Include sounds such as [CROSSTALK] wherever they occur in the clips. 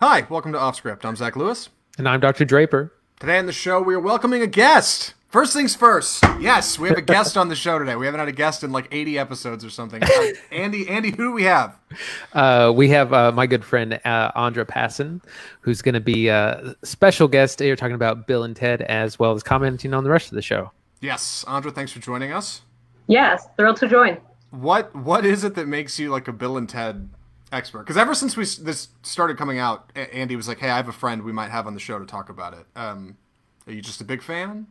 Hi, welcome to Offscript. I'm Zach Lewis. And I'm Dr. Draper. Today on the show, we are welcoming a guest. First things first. Yes, we have a guest [LAUGHS] on the show today. We haven't had a guest in like 80 episodes or something. Uh, Andy, Andy, who do we have? Uh, we have uh, my good friend uh, Andra Passon, who's going to be a special guest. You're talking about Bill and Ted, as well as commenting on the rest of the show. Yes, Andra, thanks for joining us. Yes, thrilled to join. What What is it that makes you like a Bill and Ted expert because ever since we this started coming out, Andy was like, "Hey, I have a friend we might have on the show to talk about it." Um, are you just a big fan?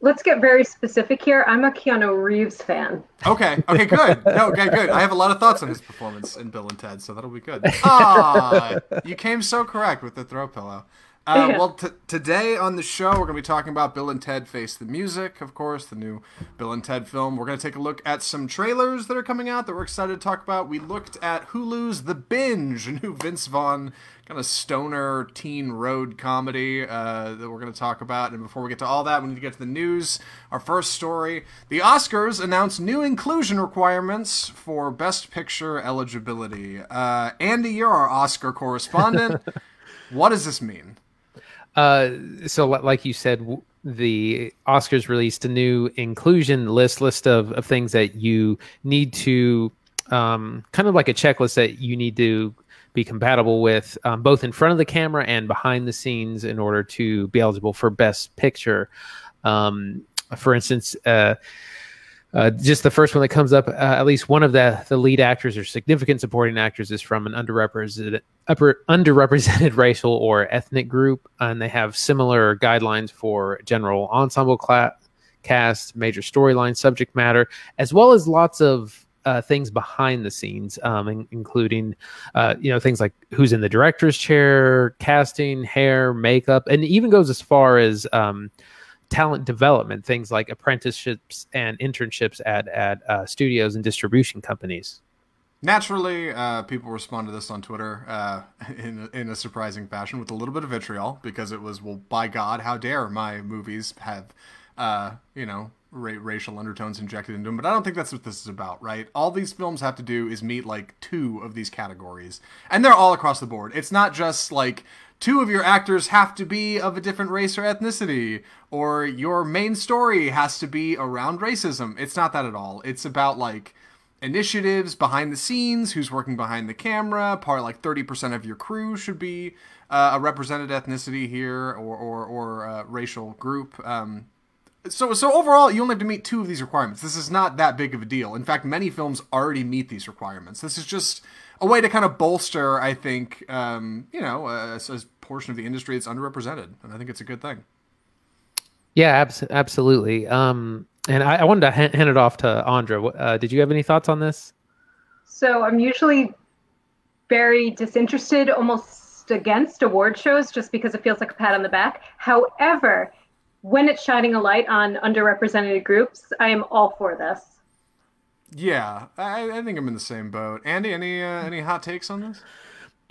Let's get very specific here. I'm a Keanu Reeves fan. Okay. Okay. Good. No. Okay. Good. I have a lot of thoughts on his performance in Bill and Ted, so that'll be good. [LAUGHS] Ah, you came so correct with the throw pillow. Uh. Well, t- today on the show, we're going to be talking about Bill and Ted Face the Music, of course, the new Bill and Ted film. We're going to take a look at some trailers that are coming out that we're excited to talk about. We looked at Hulu's The Binge, [LAUGHS] a new Vince Vaughn kind of stoner teen road comedy uh, that we're going to talk about. And before we get to all that, we need to get to the news. Our first story the Oscars announced new inclusion requirements for Best Picture eligibility. Uh, Andy, you're our Oscar correspondent. [LAUGHS] what does this mean? Uh, so like you said, the Oscars released a new inclusion list list of, of things that you need to um, kind of like a checklist that you need to be compatible with um, both in front of the camera and behind the scenes in order to be eligible for best picture. Um, for instance, uh, uh, just the first one that comes up, uh, at least one of the, the lead actors or significant supporting actors is from an underrepresented upper, underrepresented [LAUGHS] racial or ethnic group, and they have similar guidelines for general ensemble cla- cast, major storyline, subject matter, as well as lots of uh, things behind the scenes, um, in, including uh, you know things like who's in the director's chair, casting, hair, makeup, and even goes as far as um, talent development, things like apprenticeships and internships at at uh, studios and distribution companies. Naturally, uh, people respond to this on Twitter uh, [LAUGHS] in in a surprising fashion with a little bit of vitriol because it was, well, by God, how dare my movies have, uh, you know, ra- racial undertones injected into them. But I don't think that's what this is about, right? All these films have to do is meet like two of these categories, and they're all across the board. It's not just like two of your actors have to be of a different race or ethnicity, or your main story has to be around racism. It's not that at all. It's about like initiatives behind the scenes, who's working behind the camera. Part like 30% of your crew should be uh, a represented ethnicity here or, or, or uh, racial group. Um, so, so overall, you only have to meet two of these requirements. This is not that big of a deal. In fact, many films already meet these requirements. This is just a way to kind of bolster, I think, um, you know, a, a, portion of the industry that's underrepresented, and I think it's a good thing. Yeah, abs- absolutely. Um, and I, I, wanted to hand, hand, it off to Andra. Uh, did you have any thoughts on this? So I'm usually very disinterested, almost against award shows, just because it feels like a pat on the back. However, when it's shining a light on underrepresented groups, I am all for this. Yeah, I, I think I'm in the same boat. Andy, any uh, any hot takes on this?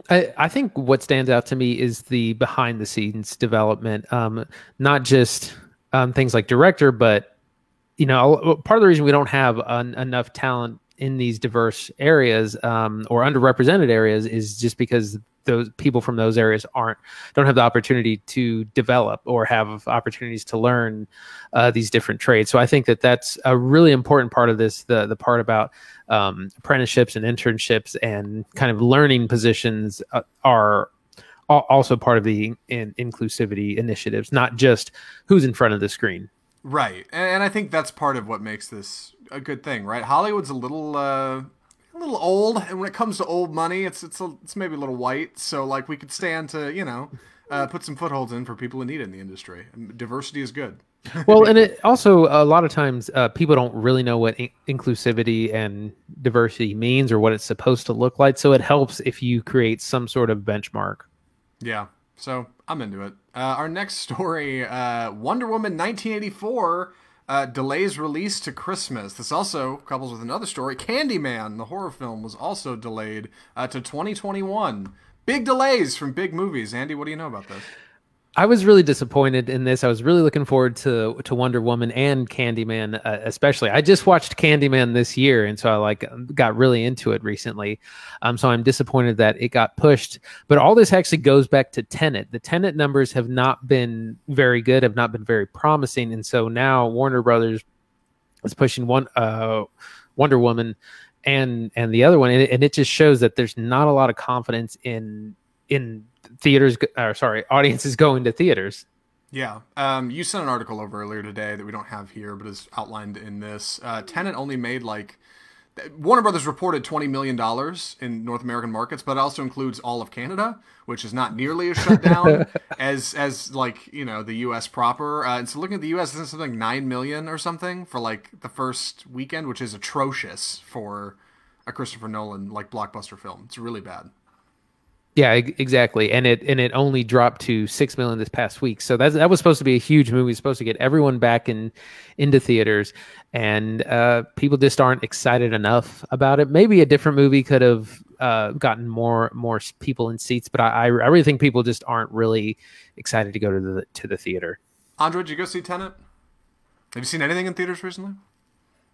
I, I, think what stands out to me is the behind the scenes development, um, not just um, things like director, but you know, part of the reason we don't have an, enough talent in these diverse areas um, or underrepresented areas is just because those people from those areas aren't don't have the opportunity to develop or have opportunities to learn uh, these different trades. So I think that that's a really important part of this. The the part about um, apprenticeships and internships and kind of learning positions uh, are also part of the in, inclusivity initiatives, not just who's in front of the screen. Right, and I think that's part of what makes this a good thing, right? Hollywood's a little. Uh little old, and when it comes to old money, it's it's a, it's maybe a little white. So like we could stand to you know uh, [LAUGHS] put some footholds in for people who need it in the industry. Diversity is good. [LAUGHS] well, and it also a lot of times uh, people don't really know what in- inclusivity and diversity means or what it's supposed to look like. So it helps if you create some sort of benchmark. Yeah. So I'm into it. Uh, our next story, uh, Wonder Woman 1984 uh, delays release to Christmas. This also couples with another story. Candyman, the horror film, was also delayed uh, to 2021. Big delays from big movies. Andy, what do you know about this? I was really disappointed in this. I was really looking forward to to Wonder Woman and Candyman, uh, especially. I just watched Candyman this year, and so I like got really into it recently. Um, so I'm disappointed that it got pushed. But all this actually goes back to Tenet. The Tenet numbers have not been very good, have not been very promising, and so now Warner Brothers is pushing one uh, Wonder Woman and and the other one, and it, and it just shows that there's not a lot of confidence in in theaters or sorry audiences going to theaters. Yeah um, you sent an article over earlier today that we don't have here but is outlined in this. Uh, Tenet only made like warner brothers reported $20 million in north american markets but it also includes all of canada which is not nearly as shut down [LAUGHS] as as like you know the us proper. Uh, and so looking at the us it's something like 9 million or something for like the first weekend which is atrocious for a christopher nolan like blockbuster film? It's really bad yeah, exactly. And it and it only dropped to six million this past week. So that that was supposed to be a huge movie, supposed to get everyone back in into theaters, and uh, people just aren't excited enough about it. Maybe a different movie could have uh, gotten more more people in seats, but I I really think people just aren't really excited to go to the to the theater. Andre, did you go see Tenet? Have you seen anything in theaters recently?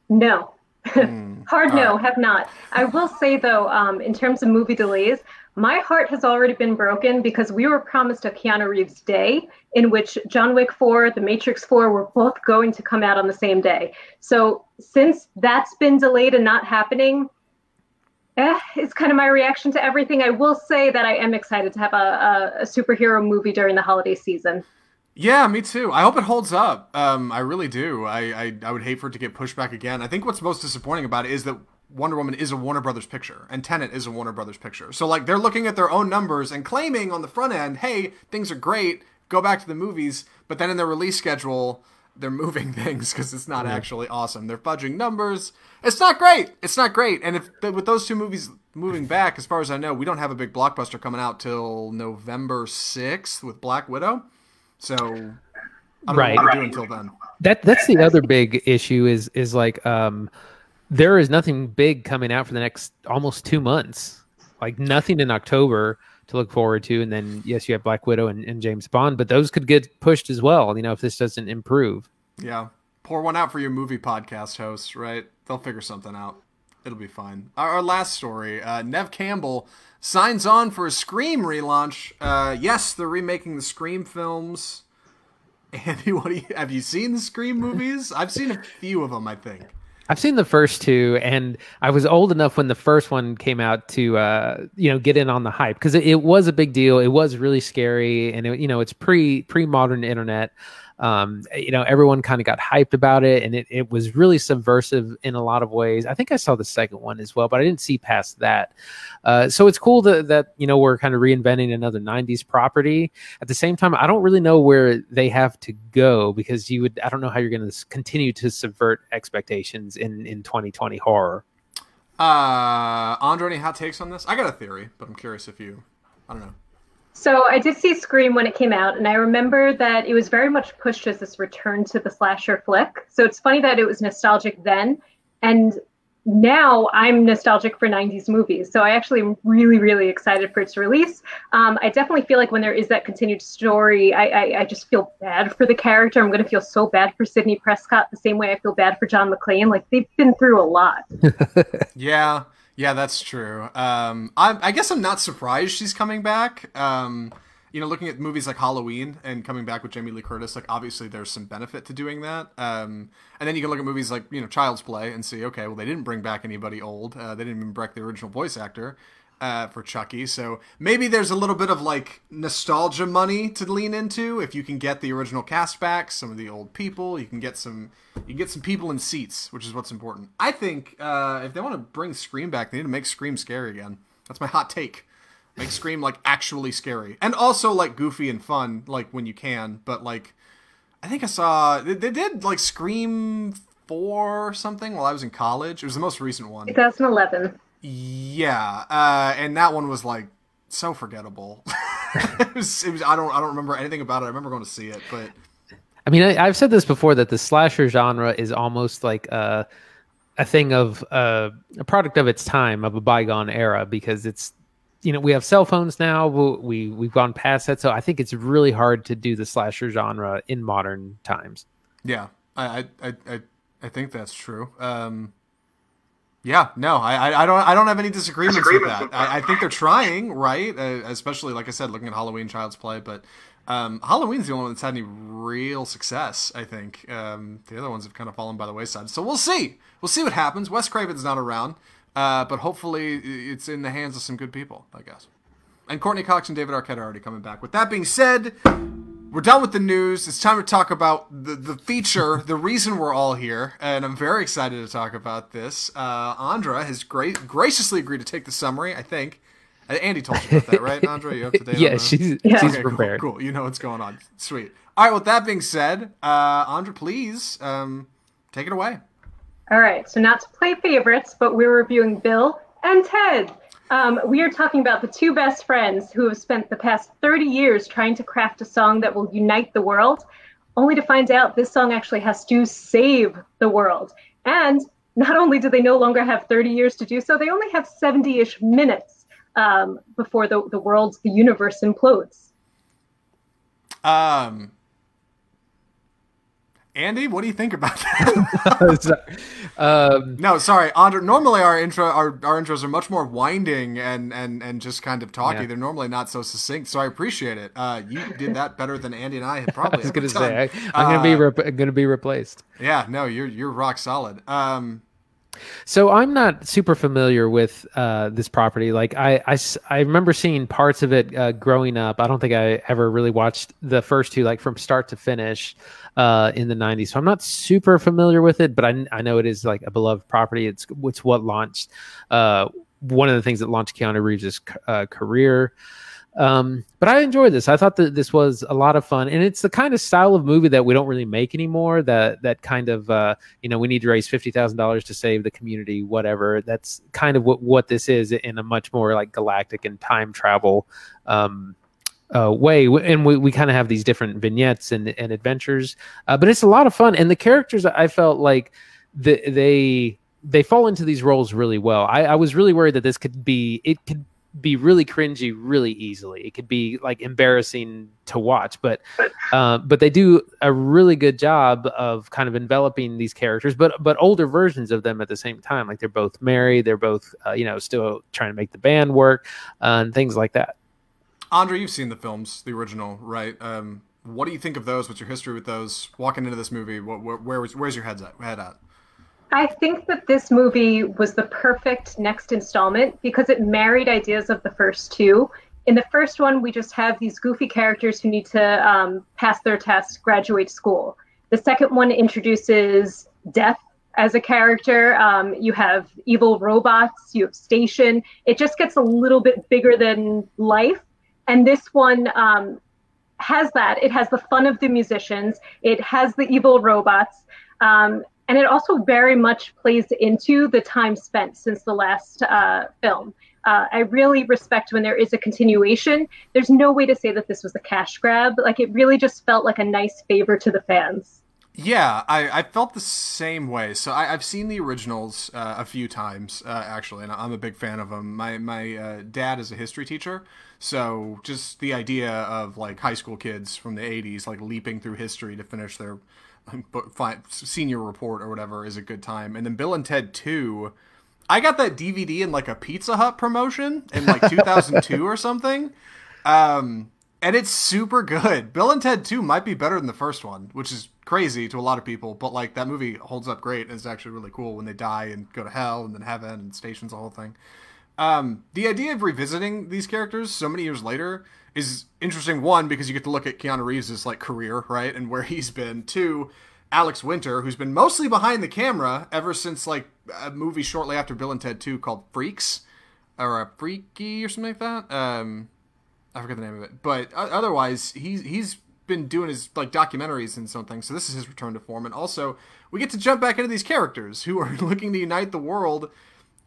No. Mm. [LAUGHS] Hard no, right. have not. I will say though, um, in terms of movie delays, my heart has already been broken because we were promised a Keanu Reeves day in which John Wick 4, The Matrix 4 were both going to come out on the same day. So since that's been delayed and not happening, eh, it's kind of my reaction to everything. I will say that I am excited to have a, a, a superhero movie during the holiday season. Yeah, me too. I hope it holds up. Um, I really do. I, I, I would hate for it to get pushed back again. I think what's most disappointing about it is that Wonder Woman is a Warner Brothers picture and Tenet is a Warner Brothers picture. So like they're looking at their own numbers and claiming on the front end, "Hey, things are great. Go back to the movies." But then in their release schedule, they're [LAUGHS] moving things because it's not actually awesome. They're fudging numbers. It's not great. It's not great. And if with those two movies moving [LAUGHS] back, as far as I know, we don't have a big blockbuster coming out till November sixth with Black Widow. So I don't right. know what we do until then. That that's the other big issue is is like um there is nothing big coming out for the next almost two months. Like nothing in October to look forward to. And then yes, you have Black Widow and, and James Bond, but those could get pushed as well, you know, if this doesn't improve. Yeah. Pour one out for your movie podcast hosts, right? They'll figure something out. It'll be fine. Our, our last story, uh, Neve Campbell signs on for a Scream relaunch. Uh, yes, they're remaking the Scream films. [LAUGHS] Andy, what you, have you seen the Scream movies? I've seen a few of them, I think. I've seen the first two, and I was old enough when the first one came out to, uh, you know, get in on the hype because it, it, was a big deal. It was really scary, and it, you know, it's pre pre modern internet um, you know, everyone kind of got hyped about it, and it, it was really subversive in a lot of ways. I think I saw the second one as well, but I didn't see past that. Uh, so it's cool that, that you know we're kind of reinventing another '90s property. At the same time, I don't really know where they have to go because you would I don't know how you're going to continue to subvert expectations in in 2020 horror. Uh, Andre, any hot takes on this? I got a theory, but I'm curious if you, I don't know. So I did see Scream when it came out, and I remember that it was very much pushed as this return to the slasher flick. So it's funny that it was nostalgic then, and now I'm nostalgic for 90s movies. So I actually am really, really excited for its release. Um, I definitely feel like when there is that continued story, I, I, I just feel bad for the character. I'm going to feel so bad for Sidney Prescott the same way I feel bad for John McClane. Like they've been through a lot. [LAUGHS] yeah. Yeah, that's true. Um, I, I guess I'm not surprised she's coming back. Um, you know, looking at movies like Halloween and coming back with Jamie Lee Curtis, like obviously there's some benefit to doing that. Um, and then you can look at movies like you know Child's Play and see, okay, well they didn't bring back anybody old. Uh, they didn't even bring back the original voice actor uh, for Chucky. So maybe there's a little bit of like nostalgia money to lean into if you can get the original cast back, some of the old people. You can get some, you can get some people in seats, which is what's important. I think uh, if they want to bring Scream back, they need to make Scream scary again. That's my hot take. Make Scream like actually scary, and also like goofy and fun, like when you can. But like, I think I saw they, they did like Scream four or something while I was in college. It was the most recent one. 2011. Yeah, uh, and that one was like so forgettable. [LAUGHS] it, was, it was. I don't. I don't remember anything about it. I remember going to see it, but I mean, I, have said this before that the slasher genre is almost like a a thing of uh, a product of its time, of a bygone era, because it's you know we have cell phones now. We we've gone past that, so I think it's really hard to do the slasher genre in modern times. Yeah, I I I I think that's true. Um, yeah, no, I, I don't I don't have any disagreements, disagreements with that. I, I, think they're trying, right? Uh, especially like I said, looking at Halloween Child's Play, but um, Halloween's the only one that's had any real success. I think um, the other ones have kind of fallen by the wayside. So we'll see. We'll see what happens. Wes Craven's not around, uh, but hopefully it's in the hands of some good people, I guess. And Courteney Cox and David Arquette are already coming back. With that being said, we're done with the news. It's time to talk about the, the feature, the reason we're all here, and I'm very excited to talk about this. Uh, Andra has gra- graciously agreed to take the summary, I think. Uh, Andy told you about that, right, [LAUGHS] Andra? You up to date? yeah, she's, yeah. she's okay, prepared. Cool, cool, You know what's going on. Sweet. All right, with that being said, uh, Andra, please um, take it away. All right, so not to play favorites, but we're reviewing Bill and Ted. Um, we are talking about the two best friends who have spent the past 30 years trying to craft a song that will unite the world, only to find out this song actually has to save the world. And not only do they no longer have 30 years to do so, they only have 70 ish minutes um, before the, the world, the universe implodes. Um, Andy, what do you think about [LAUGHS] that? [LAUGHS] um, no, sorry, Andre. Normally, our intro, our, our intros are much more winding and and and just kind of talky. Yeah. They're normally not so succinct, so I appreciate it. Uh, you did that better than Andy and I had [LAUGHS] probably. I was going to say, I, am going to be uh, going to be replaced. Yeah, no, you're you're rock solid. Um, so I'm not super familiar with uh, this property. Like I, I, I remember seeing parts of it uh, growing up. I don't think I ever really watched the first two, like from start to finish, uh, in the '90s. So I'm not super familiar with it, but I, I know it is like a beloved property. It's it's what launched uh, one of the things that launched Keanu Reeves' uh, career. Um, but I enjoyed this. I thought that this was a lot of fun, and it's the kind of style of movie that we don't really make anymore. That that kind of uh, you know we need to raise fifty thousand dollars to save the community, whatever. That's kind of what what this is in a much more like galactic and time travel um, uh, way. And we, we kind of have these different vignettes and, and adventures, uh, but it's a lot of fun. And the characters, I felt like the, they they fall into these roles really well. I, I was really worried that this could be it could be really cringy really easily. It could be like embarrassing to watch, but uh, but they do a really good job of kind of enveloping these characters, but but older versions of them at the same time. Like they're both married, they're both uh, you know still trying to make the band work uh, and things like that. Andre, you've seen the films, the original, right? Um, what do you think of those? What's your history with those? Walking into this movie, what, where, where was, where's your head at? Head at? I think that this movie was the perfect next installment because it married ideas of the first two. In the first one, we just have these goofy characters who need to um, pass their test, graduate school. The second one introduces death as a character. Um, you have evil robots, you have station. It just gets a little bit bigger than life. And this one um, has that. It has the fun of the musicians, it has the evil robots. Um, and it also very much plays into the time spent since the last uh, film. Uh, I really respect when there is a continuation. There's no way to say that this was a cash grab. Like it really just felt like a nice favor to the fans. Yeah, I, I felt the same way. So I, have seen the originals uh, a few times uh, actually, and I'm a big fan of them. My my uh, dad is a history teacher, so just the idea of like high school kids from the '80s like leaping through history to finish their senior report or whatever is a good time. And then Bill and Ted 2, I got that DVD in like a Pizza Hut promotion in like [LAUGHS] 2002 or something. Um, and it's super good. Bill and Ted 2 might be better than the first one, which is crazy to a lot of people, but like that movie holds up great and it's actually really cool when they die and go to hell and then heaven and stations the whole thing. Um, the idea of revisiting these characters so many years later is interesting. One, because you get to look at Keanu Reeves' like career, right, and where he's been. Two, Alex Winter, who's been mostly behind the camera ever since like a movie shortly after Bill and Ted 2 called Freaks or a Freaky or something like that. Um, I forget the name of it, but otherwise he's he's been doing his like documentaries and something. So this is his return to form, and also we get to jump back into these characters who are [LAUGHS] looking to unite the world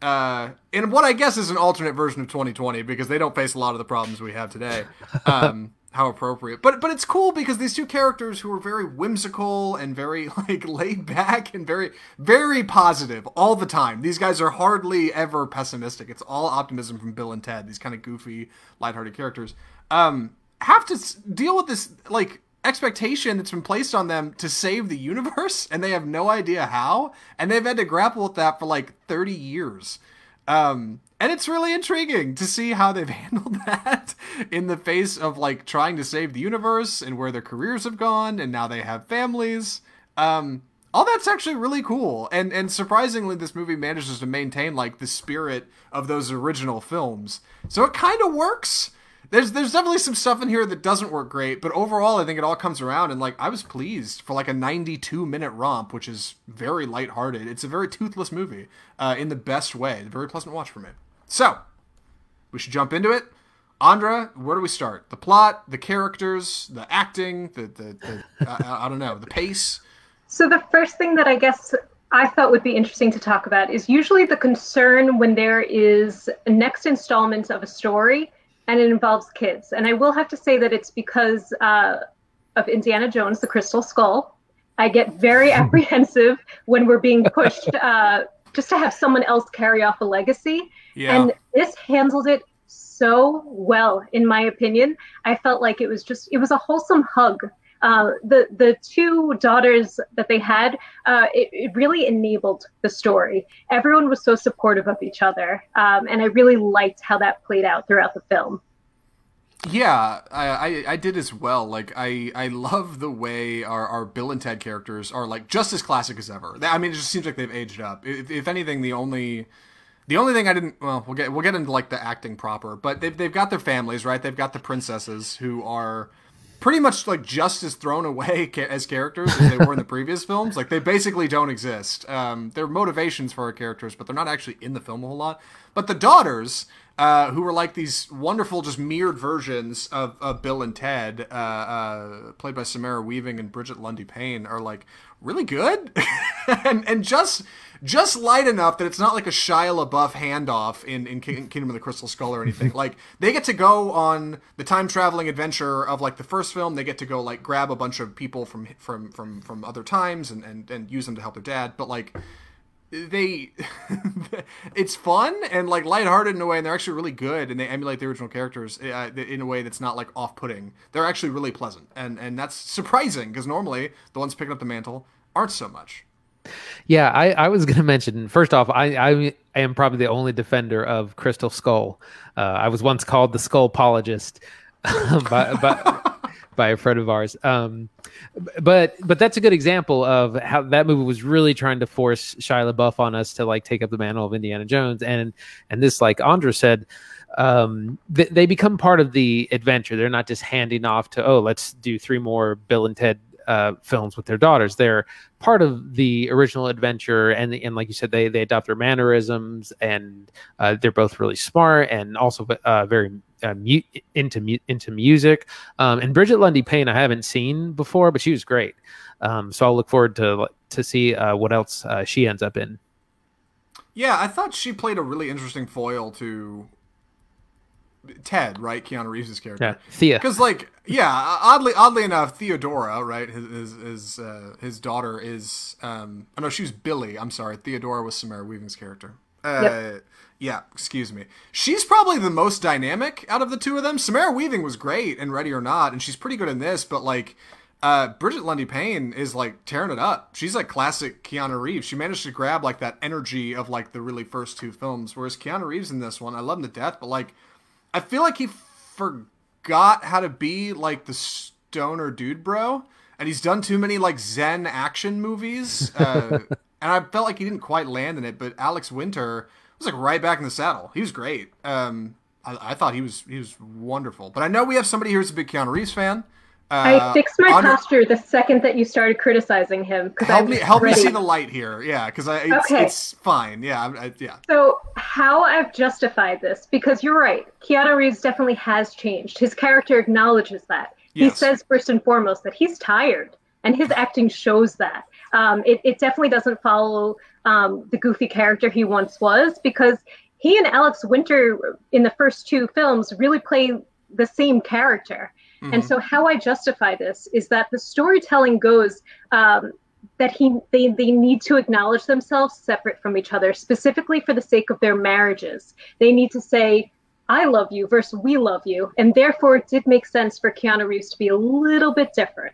uh, in what I guess is an alternate version of 2020 because they don't face a lot of the problems we have today. Um, [LAUGHS] how appropriate. But but it's cool because these two characters who are very whimsical and very [LAUGHS] like laid back and very very positive all the time. These guys are hardly ever pessimistic. It's all optimism from Bill and Ted. These kind of goofy, lighthearted characters. Um, have to s- deal with this like expectation that's been placed on them to save the universe, [LAUGHS] and they have no idea how, and they've had to grapple with that for like thirty years. Um, and it's really intriguing to see how they've [LAUGHS] handled that in the face of like trying to save the universe and where their careers have gone, and now they have families. Um, all that's actually really cool, and and surprisingly, this movie manages to maintain like the spirit of those original films, so it kind of works. There's there's definitely some stuff in here that doesn't work great, but overall, I think it all comes around, and like I was pleased for like a 92 minute romp, which is very lighthearted. It's a very toothless movie, uh, in the best way. A Very pleasant watch for me. So, we should jump into it. Andra, where do we start? The plot, the characters, the acting, the the, the I, I don't know, the pace. So the first thing that I guess I thought would be interesting to talk about is usually the concern when there is a next installment of a story and it involves kids. And I will have to say that it's because uh, of Indiana Jones, the Crystal Skull. I get very [LAUGHS] apprehensive when we're being pushed uh, just to have someone else carry off a legacy. Yeah. And this handled it so well, in my opinion. I felt like it was just, it was a wholesome hug. Uh, the the two daughters that they had, uh, it, it really enabled the story. Everyone was so supportive of each other, um, and I really liked how that played out throughout the film. Yeah, I, I, I did as well. Like I I love the way our, our Bill and Ted characters are like just as classic as ever. I mean, it just seems like they've aged up. If, if anything, the only the only thing I didn't well we'll get we'll get into like the acting proper, but they've they've got their families right. They've got the princesses who are pretty much like just as thrown away [LAUGHS] ca- as characters as they were in the previous films. Like they basically don't exist. Um, they're motivations for our characters, but they're not actually in the film a whole lot. But the daughters, uh, who were like these wonderful, just mirrored versions of, of Bill and Ted, uh, uh, played by Samara Weaving and Brigette Lundy-Paine, are like really good [LAUGHS] and and just just light enough that it's not like a Shia LaBeouf handoff in, in King- Kingdom of the Crystal Skull or anything. [LAUGHS] like they get to go on the time traveling adventure of like the first film. They get to go like grab a bunch of people from from from from other times and and, and use them to help their dad. But like they [LAUGHS] it's fun and like lighthearted in a way and they're actually really good and they emulate the original characters uh, in a way that's not like off-putting they're actually really pleasant and and that's surprising because normally the ones picking up the mantle aren't so much Yeah, I, I was [LAUGHS] going to mention first off, I, I am probably the only defender of Crystal Skull. Uh, I was once called the Skull apologist [LAUGHS] by, by, [LAUGHS] by a friend of ours. Um, but but that's a good example of how that movie was really trying to force Shia LaBeouf on us to like take up the mantle of Indiana Jones, and and this like Andra said. Um, th- they become part of the adventure. They're not just handing off to, oh, let's do three more Bill and Ted uh, films with their daughters. They're part of the original adventure, and and like you said, they they adopt their mannerisms, and uh, they're both really smart and also uh, very uh, mu- into mu- into music. Um, and Brigette Lundy-Paine, I haven't seen before, but she was great. Um, so I'll look forward to to see uh, what else uh, she ends up in. Yeah, I thought she played a really interesting foil to Ted, right? Keanu Reeves' character. Yeah, Thea. Because, like, yeah, oddly, oddly enough, Theodora, right, his his his, uh, his daughter is, um, oh no, she was Billy. I'm sorry, Theodora was Samara Weaving's character. Uh, Yep. Yeah, excuse me. She's probably the most dynamic out of the two of them. Samara Weaving was great in Ready or Not, and she's pretty good in this, but like. Uh, Brigette Lundy-Paine is like tearing it up. She's like classic Keanu Reeves. She managed to grab like that energy of like the really first two films. Whereas Keanu Reeves in this one, I love him to death, but like I feel like he forgot how to be like the stoner dude bro, and he's done too many like Zen action movies, uh, [LAUGHS] and I felt like he didn't quite land in it. But Alex Winter was like right back in the saddle. He was great. Um, I, I thought he was he was wonderful. But I know we have somebody here who's a big Keanu Reeves fan. Uh, I fixed my Andre- posture the second that you started criticizing him because I Help me, help me see the light here. Yeah, because I it's, Okay. it's fine. Yeah, I, yeah. So, how I've justified this, because you're right, Keanu Reeves definitely has changed. His character acknowledges that. He says, first and foremost, that he's tired, and his acting shows that. Um, it, it definitely doesn't follow um, the goofy character he once was, because he and Alex Winter in the first two films really play the same character. Mm-hmm. And so, how I justify this is that the storytelling goes um, that he they, they need to acknowledge themselves separate from each other, specifically for the sake of their marriages. They need to say, I love you versus we love you. And therefore, it did make sense for Keanu Reeves to be a little bit different.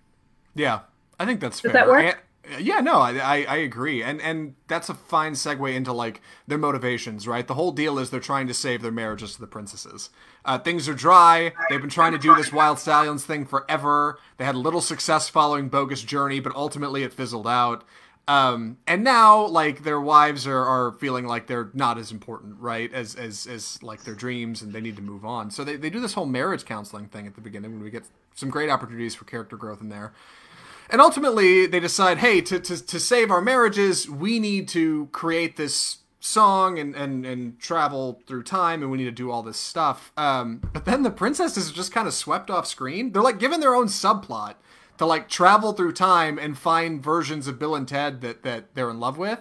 Yeah, I think that's Does fair. that work? Yeah, no, I, I, I agree, and and that's a fine segue into like their motivations, right? The whole deal is they're trying to save their marriages to the princesses. Uh, things are dry. They've been trying to do this Wyld Stallyns thing forever. They had little success following Bogus Journey, but ultimately it fizzled out. Um, and now, like their wives are, are feeling like they're not as important, right, as as as like their dreams, and they need to move on. So they, they do this whole marriage counseling thing at the beginning when we get some great opportunities for character growth in there. And ultimately, they decide, hey, to, to, to save our marriages, we need to create this song and, and, and travel through time, and we need to do all this stuff. Um, but then the princesses are just kind of swept off screen. They're like given their own subplot to like travel through time and find versions of Bill and Ted that, that they're in love with.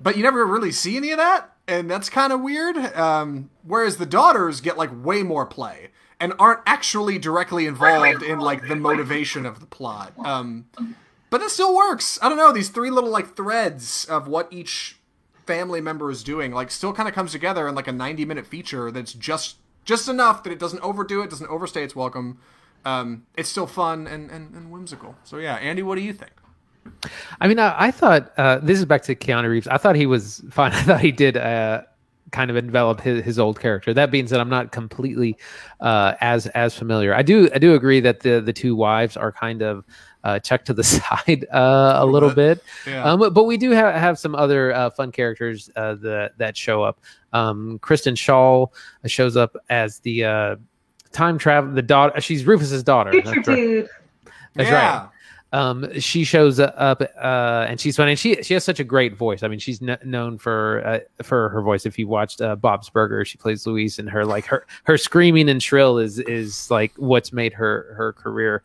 But you never really see any of that, and that's kind of weird. Um, whereas the daughters get like way more play and aren't actually directly involved in like the motivation of the plot. Um, but it still works. I don't know. These three little like threads of what each family member is doing like still kind of comes together in like a 90 minute feature that's just just enough that it doesn't overdo it, doesn't overstay its welcome. Um, it's still fun and, and, and whimsical. So yeah, Andy, what do you think? I mean, I, I thought uh, this is back to Keanu Reeves. I thought he was fine. [LAUGHS] I thought he did uh, kind of envelop his, his old character. That being said, I'm not completely uh, as as familiar. I do I do agree that the the two wives are kind of uh, checked to the [LAUGHS] side uh, a little bit. Yeah. Um, but we do have, have some other uh, fun characters uh, that that show up. Um, Kristen Schaal shows up as the uh, time travel the daughter. She's Rufus's daughter. Future That's right. dude. That's yeah. right um, she shows up uh, and she's funny. She she has such a great voice. I mean, she's kn- known for uh, for her voice. If you watched uh, Bob's Burger, she plays Louise, and her like her her screaming and shrill is is like what's made her her career.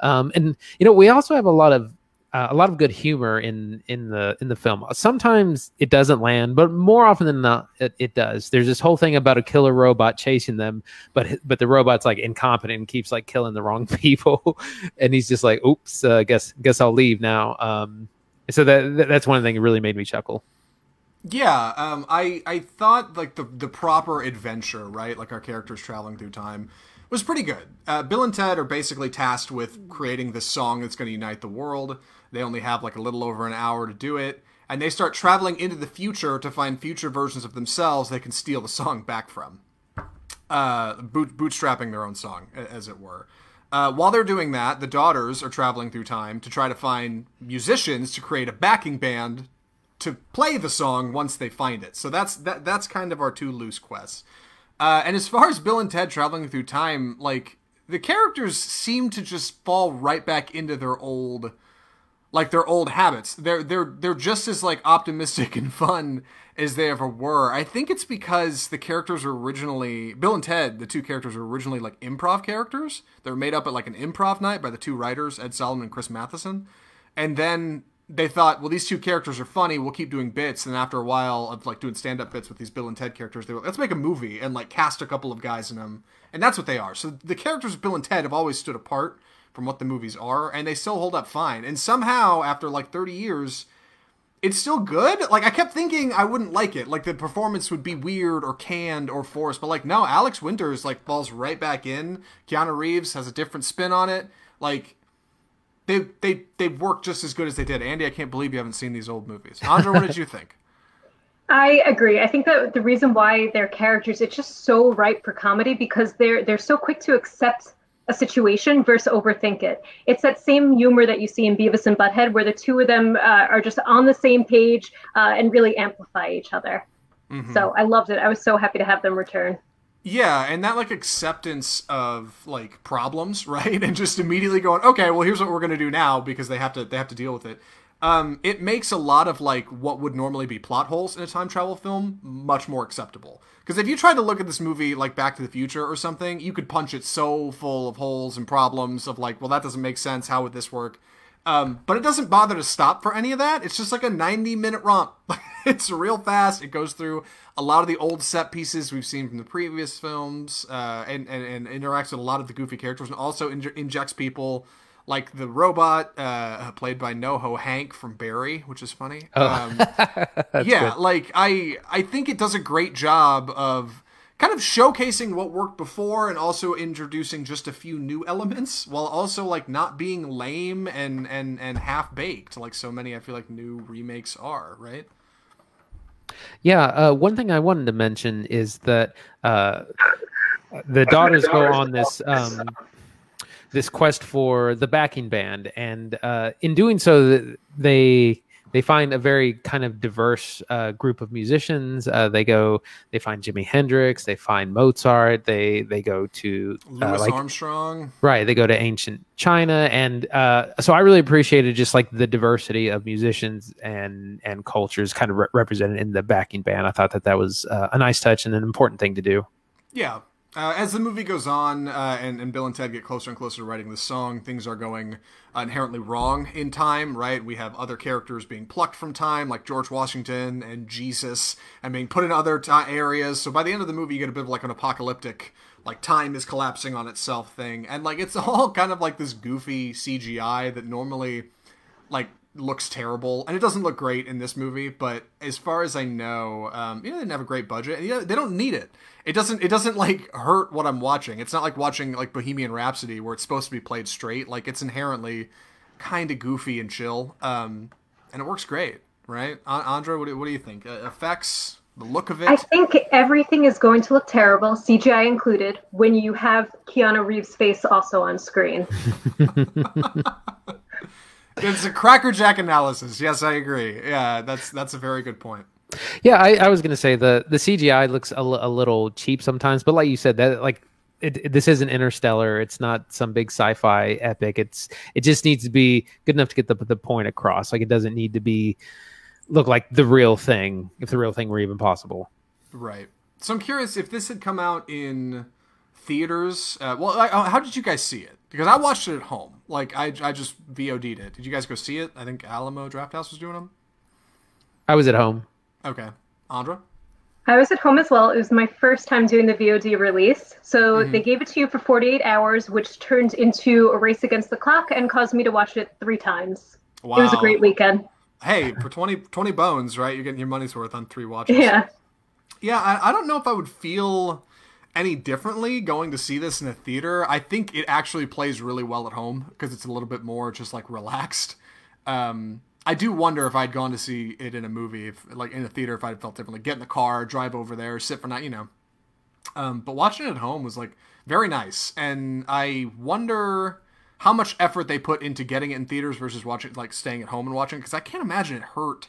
Um, and you know, we also have a lot of uh, a lot of good humor in in the in the film. Sometimes it doesn't land, but more often than not, it, it does. There's this whole thing about a killer robot chasing them, but but the robot's like incompetent and keeps like killing the wrong [LAUGHS] people, and he's just like, "Oops, uh, guess guess I'll leave now." Um, so that that- that's one thing that really made me chuckle. Yeah, um, I I thought like the the proper adventure, right? Like our characters traveling through time, was pretty good. Uh, Bill and Ted are basically tasked with creating this song that's going to unite the world. They only have like a little over an hour to do it, and they start traveling into the future to find future versions of themselves they can steal the song back from. Uh, boot, bootstrapping their own song, as it were. Uh, while they're doing that, the daughters are traveling through time to try to find musicians to create a backing band to play the song once they find it. So that's that that's kind of our two loose quests. Uh, and as far as Bill and Ted traveling through time, like the characters seem to just fall right back into their old like their old habits. They're they're they're just as like optimistic [LAUGHS] and fun as they ever were. I think it's because the characters were originally Bill and Ted, the two characters were originally like improv characters. They were made up at like an improv night by the two writers, Ed Solomon and Chris Matheson. And then they thought, well, these two characters are funny. We'll keep doing bits. And after a while of like doing stand up bits with these Bill and Ted characters, they were let's make a movie and like cast a couple of guys in them. And that's what they are. So the characters of Bill and Ted have always stood apart from what the movies are, and they still hold up fine. And somehow, after like 30 years, it's still good. Like I kept thinking I wouldn't like it. Like the performance would be weird or canned or forced. But like no, Alex Winters like falls right back in. Keanu Reeves has a different spin on it. Like they they they work just as good as they did. Andy, I can't believe you haven't seen these old movies. Andra, what did you think? [LAUGHS] I agree. I think that the reason why their characters it's just so ripe for comedy because they're they're so quick to accept a situation versus overthink it. It's that same humor that you see in Beavis and Butthead, where the two of them uh, are just on the same page uh, and really amplify each other. So I loved it. I was so happy to have them return. Yeah, and that like acceptance of like problems, [LAUGHS] right? And just immediately going, okay, well here's what we're gonna do now because they have to they have to deal with it. Um, it makes a lot of like what would normally be plot holes in a time travel film much more acceptable. Because if you tried to look at this movie like Back to the Future or something, you could punch it so full of holes and problems of like, well that doesn't make sense. How would this work? Um, but it doesn't bother to stop for any of that. It's just like a 90 minute romp. [LAUGHS] it's real fast. It goes through a lot of the old set pieces we've seen from the previous films, uh, and, and and interacts with a lot of the goofy characters, and also inj- injects people like the robot uh, played by NoHo Hank from Barry, which is funny. Oh. Um, [LAUGHS] yeah, good. like I I think it does a great job of kind of showcasing what worked before and also introducing just a few new elements while also like not being lame and and and half baked like so many I feel like new remakes are, right? Yeah, uh, one thing I wanted to mention is that uh, the daughters go on this um, this quest for the backing band, and uh, in doing so, they they find a very kind of diverse uh, group of musicians. Uh, they go, they find Jimi Hendrix, they find Mozart, they they go to uh, Louis like Armstrong. Right, they go to ancient China, and uh, so I really appreciated just like the diversity of musicians and and cultures kind of re- represented in the backing band. I thought that that was uh, a nice touch and an important thing to do. Yeah. Uh, as the movie goes on uh, and, and Bill and Ted get closer and closer to writing this song, things are going inherently wrong in time, right? We have other characters being plucked from time, like George Washington and Jesus, and being put in other areas. So by the end of the movie, you get a bit of like an apocalyptic, like time is collapsing on itself thing. And like it's [LAUGHS] all kind of like this goofy CGI that normally like looks terrible and it doesn't look great in this movie but as far as i know um you know they didn't have a great budget and you know, they don't need it. It doesn't it doesn't like hurt what i'm watching. It's not like watching like bohemian rhapsody where it's supposed to be played straight. Like it's inherently kind of goofy and chill um and it works great right? An- andra what do, what do you think? Uh, effects the look of it? I think everything is going to look terrible, CGI included, when you have Keanu Reeves' face also on screen. [LAUGHS] [LAUGHS] it's a crackerjack analysis yes i agree yeah that's that's a very good point Yeah, I, I was gonna say the the CGI looks a, l- a little cheap sometimes, but like you said, that like it, it- this isn't Interstellar. It's not some big sci-fi epic. It's it just needs to be good enough to get the the point across. Like it doesn't need to be look like the real thing if the real thing were even possible. Right. So I'm curious if this had come out in theaters. Uh, well, I, uh, how did you guys see it? Because I watched it at home. Like I, I just VOD'd it. Did you guys go see it? I think Alamo Draft House was doing them. I was at home. Okay, Andra. I was at home as well. It was my first time doing the VOD release. So mm-hmm. they gave it to you for 48 hours, which turned into a race against the clock and caused me to watch it three times. Wow. It was a great weekend. Hey, for 20, 20 bones, right? You're getting your money's worth on three watches. Yeah. Yeah, I, I don't know if I would feel any differently going to see this in a theater. I think it actually plays really well at home because it's a little bit more just like relaxed. Um, I do wonder if I'd gone to see it in a movie, if like in a theater, if I'd felt differently. Get in the car, drive over there, sit for night, you know. Um, but watching it at home was like very nice, and I wonder how much effort they put into getting it in theaters versus watching like staying at home and watching because I can't imagine it hurt.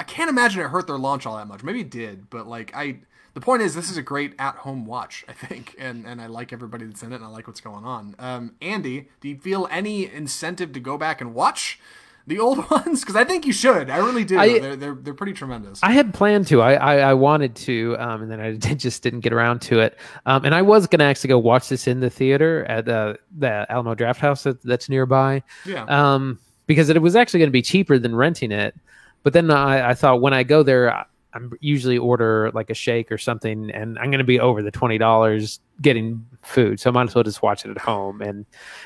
I can't imagine it hurt their launch all that much. Maybe it did, but like I, the point is, this is a great at-home watch, I think, and and I like everybody that's in it, and I like what's going on. Um, Andy, do you feel any incentive to go back and watch the old [LAUGHS] ones? Because I think you should. I really do. I- they're, they're they're pretty tremendous. I had planned to. I I, I wanted to, um, and then I [LAUGHS] did- just didn't get around to it. Um, and I was gonna actually go watch this in the theater at the the Alamo Draft House that, that's nearby. yeah. um, because it was actually going to be cheaper than renting it. But then I, I thought when I go there, I I'm usually order like a shake or something, and I'm going to be over the twenty dollars getting food, so I might as well just watch it at home and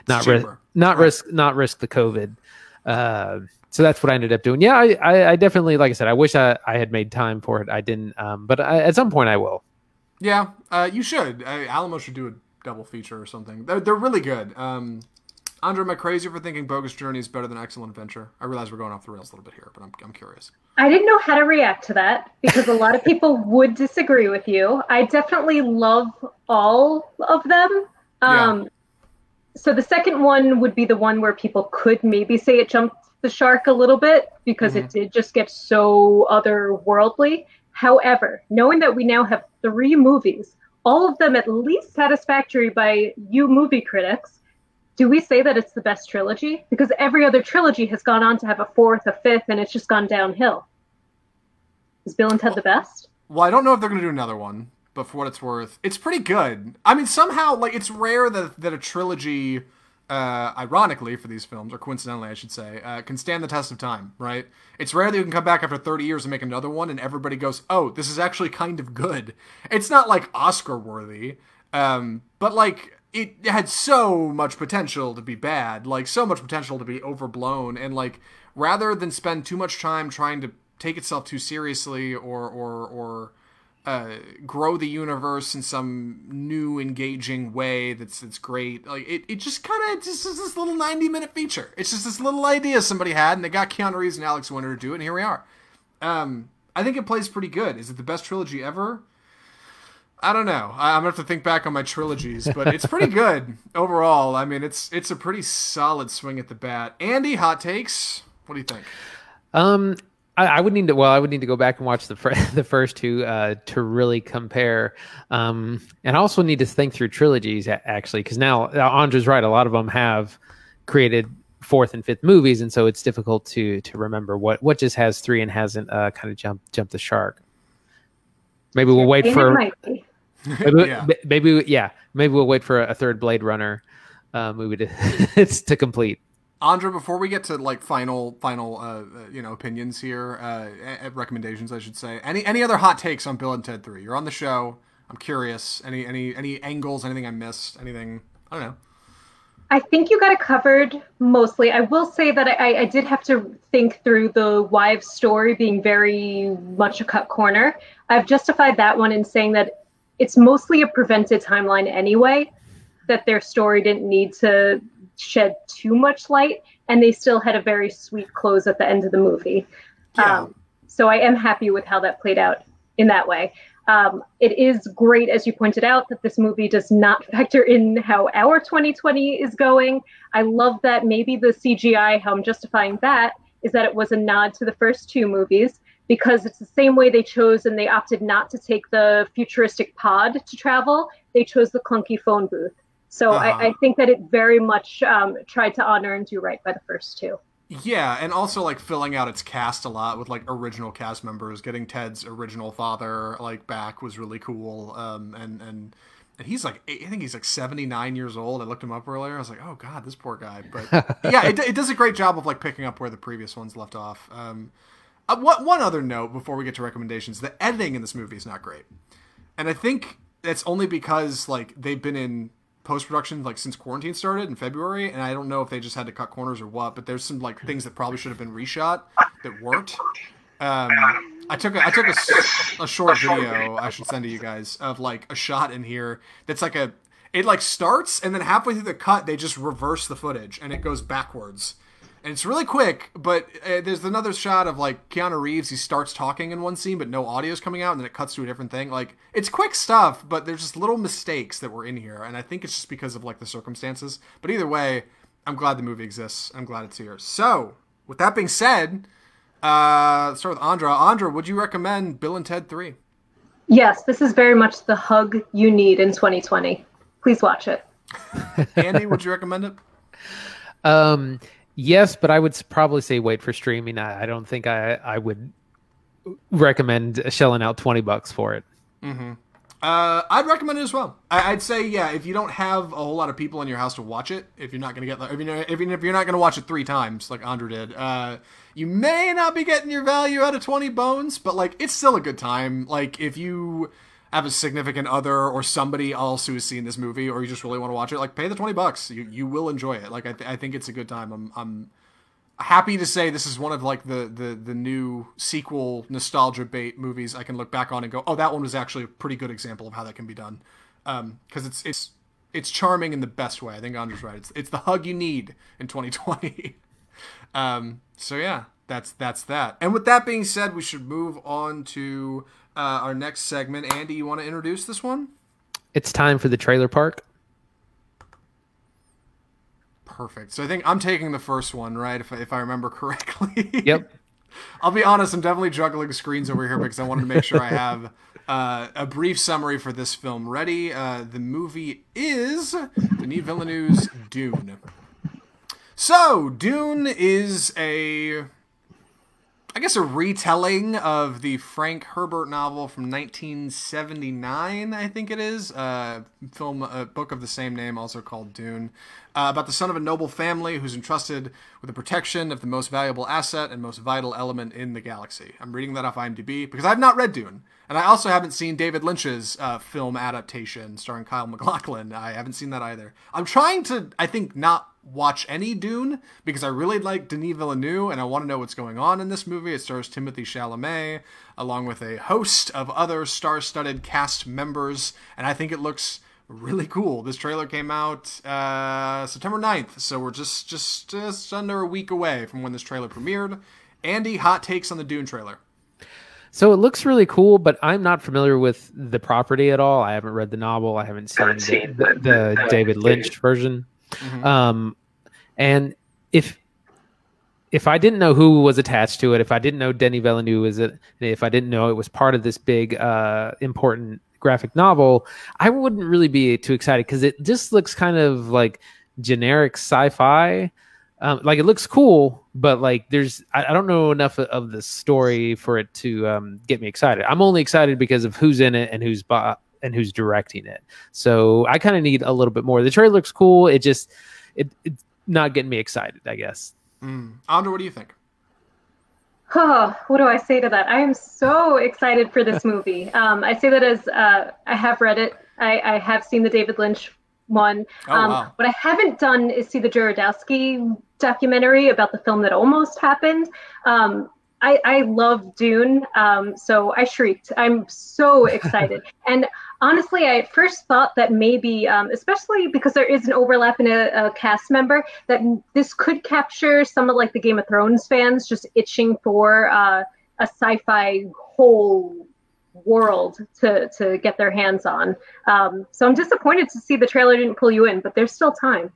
not risk not Right. risk not risk the COVID. Uh, so that's what I ended up doing. Yeah, I, I, I definitely, like I said, I wish I, I had made time for it. I didn't, um, but I, at some point I will. Yeah, uh, you should. Uh, Alamo should do a double feature or something. They're, they're really good. Um, Andre, am I crazy for thinking Bogus Journey is better than Excellent Adventure? I realize we're going off the rails a little bit here, but I'm, I'm curious. I didn't know how to react to that because a lot of people [LAUGHS] would disagree with you. I definitely love all of them. Um, So the second one would be the one where people could maybe say it jumped the shark a little bit because it did just get so otherworldly. However, knowing that we now have three movies, all of them at least satisfactory by you movie critics, do we say that it's the best trilogy? Because every other trilogy has gone on to have a fourth, a fifth, and it's just gone downhill. Is Bill and Ted the best? Well, I don't know if they're going to do another one, but for what it's worth, it's pretty good. I mean, somehow, like, it's rare that, that a trilogy uh, ironically for these films, or coincidentally, I should say, uh, can stand the test of time, right? It's rare that you can come back after 30 years and make another one, and everybody goes, oh, this is actually kind of good. It's not like Oscar worthy, um, but like it had so much potential to be bad, like so much potential to be overblown, and like rather than spend too much time trying to take itself too seriously or or or uh, grow the universe in some new engaging way that's that's great. Like it, it just kind of just is this little ninety minute feature. It's just this little idea somebody had, and they got Keanu Reeves and Alex Winter to do it, and here we are. Um, I think it plays pretty good. Is it the best trilogy ever? I don't know. I'm gonna have to think back on my trilogies, but it's pretty [LAUGHS] good overall. I mean, it's it's a pretty solid swing at the bat. Andy, hot takes. What do you think? Um, I, I, would need to. Well, I would need to go back and watch the fir- [LAUGHS] the first two uh, to really compare. Um, and I also need to think through trilogies actually, because now uh, Andre's right. A lot of them have created fourth and fifth movies, and so it's difficult to to remember what what just has three and hasn't uh, kind of jumped jumped the shark. Maybe we'll wait for. [LAUGHS] Maybe, yeah. maybe yeah. Maybe we'll wait for a third Blade Runner uh, movie to [LAUGHS] to complete. Andra, before we get to like final final uh, uh you know opinions here, uh, recommendations, I should say. Any any other hot takes on Bill and Ted Three? You're on the show. I'm curious. Any any any angles? Anything I missed? Anything? I don't know. I think you got it covered mostly. I will say that I, I did have to think through the wives' story being very much a cut corner. I've justified that one in saying that it's mostly a prevented timeline anyway, that their story didn't need to shed too much light, and they still had a very sweet close at the end of the movie. Yeah. Um, so I am happy with how that played out in that way. Um, it is great, as you pointed out, that this movie does not [LAUGHS] factor in how our 2020 is going. I love that maybe the CGI, how I'm justifying that, is that it was a nod to the first two movies because it's the same way they chose and they opted not to take the futuristic pod to travel. They chose the clunky phone booth. So uh-huh. I, I, think that it very much um, tried to honor and do right by the first two. Yeah, and also like filling out its cast a lot with like original cast members. Getting Ted's original father like back was really cool. Um, and and and he's like I think he's like 79 years old. I looked him up earlier. I was like, oh god, this poor guy. But yeah, it, it does a great job of like picking up where the previous ones left off. Um, uh, what one other note before we get to recommendations: the editing in this movie is not great, and I think it's only because like they've been in post production like since quarantine started in February, and I don't know if they just had to cut corners or what. But there's some like things that probably should have been reshot that worked. Um, I took a, I took a, a short video I should send to you guys of like a shot in here that's like a it like starts and then halfway through the cut they just reverse the footage and it goes backwards and it's really quick. But uh, there's another shot of like Keanu Reeves. He starts talking in one scene, but no audio is coming out, and then it cuts to a different thing. Like it's quick stuff, but there's just little mistakes that were in here, and I think it's just because of like the circumstances. But either way, I'm glad the movie exists. I'm glad it's here. So with that being said, uh, let's start with Andra. Andra, would you recommend Bill and Ted Three? Yes, this is very much the hug you need in 2020. Please watch it. [LAUGHS] Andy, would you recommend it? Um, Yes, but I would probably say wait for streaming. I, I don't think I I would recommend shelling out twenty bucks for it. Mm-hmm. Uh, I'd recommend it as well. I, would say, yeah, if you don't have a whole lot of people in your house to watch it, if you're not going to get, if, you know, if, if you're not going to watch it three times like Andra did, uh, you may not be getting your value out of 20 bones, but like, it's still a good time. Like, if you have a significant other or somebody else who has seen this movie or you just really want to watch it, like pay the 20 bucks. You, you will enjoy it. Like, I, th- I think it's a good time. I'm, I'm happy to say this is one of like the, the, the new sequel nostalgia bait movies I can look back on and go, oh, that one was actually a pretty good example of how that can be done. Um, cause it's, it's, it's charming in the best way. I think Andrew's right. It's, it's the hug you need in 2020. [LAUGHS] um, so yeah, that's, that's that. And with that being said, we should move on to uh, our next segment. Andy, you want to introduce this one? It's time for the trailer park. Perfect. So I think I'm taking the first one, right? If, if I remember correctly. [LAUGHS] Yep. I'll be honest, I'm definitely juggling screens over here because I wanted to make sure I [LAUGHS] have uh, a brief summary for this film ready. Uh, the movie is Denis Villeneuve's Dune. So, Dune is a I guess a retelling of the Frank Herbert novel from 1979, I think it is. Uh, film, a book of the same name, also called Dune, uh, about the son of a noble family who's entrusted with the protection of the most valuable asset and most vital element in the galaxy. I'm reading that off IMDb because I've not read Dune, and I also haven't seen David Lynch's uh, film adaptation starring Kyle MacLachlan. I haven't seen that either. I'm trying to, I think, not watch any Dune because I really like Denis Villeneuve and I want to know what's going on in this movie. It stars Timothée Chalamet along with a host of other star-studded cast members, and I think it looks really cool. This trailer came out uh, September 9th, so we're just just just under a week away from when this trailer premiered. Andy, hot takes on the Dune trailer. So it looks really cool, but I'm not familiar with the property at all. I haven't read the novel. I haven't seen, haven't the, seen the, the, the, David Lynch version. Mm-hmm. Um, and if if I didn't know who was attached to it, if I didn't know Denny Villeneuve was it, if I didn't know it was part of this big uh, important graphic novel, I wouldn't really be too excited because it just looks kind of like generic sci-fi. Um, like it looks cool, but like there's I, I don't know enough of, of the story for it to um, get me excited. I'm only excited because of who's in it and who's bo- and who's directing it. So I kind of need a little bit more. The trailer looks cool. It just it, it's not getting me excited. I guess. Mm. Andra, what do you think? Oh, what do I say to that? I am so excited for this movie. [LAUGHS] Um, I say that as uh, I have read it. I, I, have seen the David Lynch one. Oh, um, wow. What I haven't done is see the Jodorowsky documentary about the film that almost happened. Um, I, I, love Dune, um, so I shrieked. I'm so [LAUGHS] excited. and honestly, I at first thought that maybe, um, especially because there is an overlap in a, a, cast member, that this could capture some of like the Game of Thrones fans just itching for uh, a sci-fi whole world to to get their hands on. Um, so I'm disappointed to see the trailer didn't pull you in, but there's still time.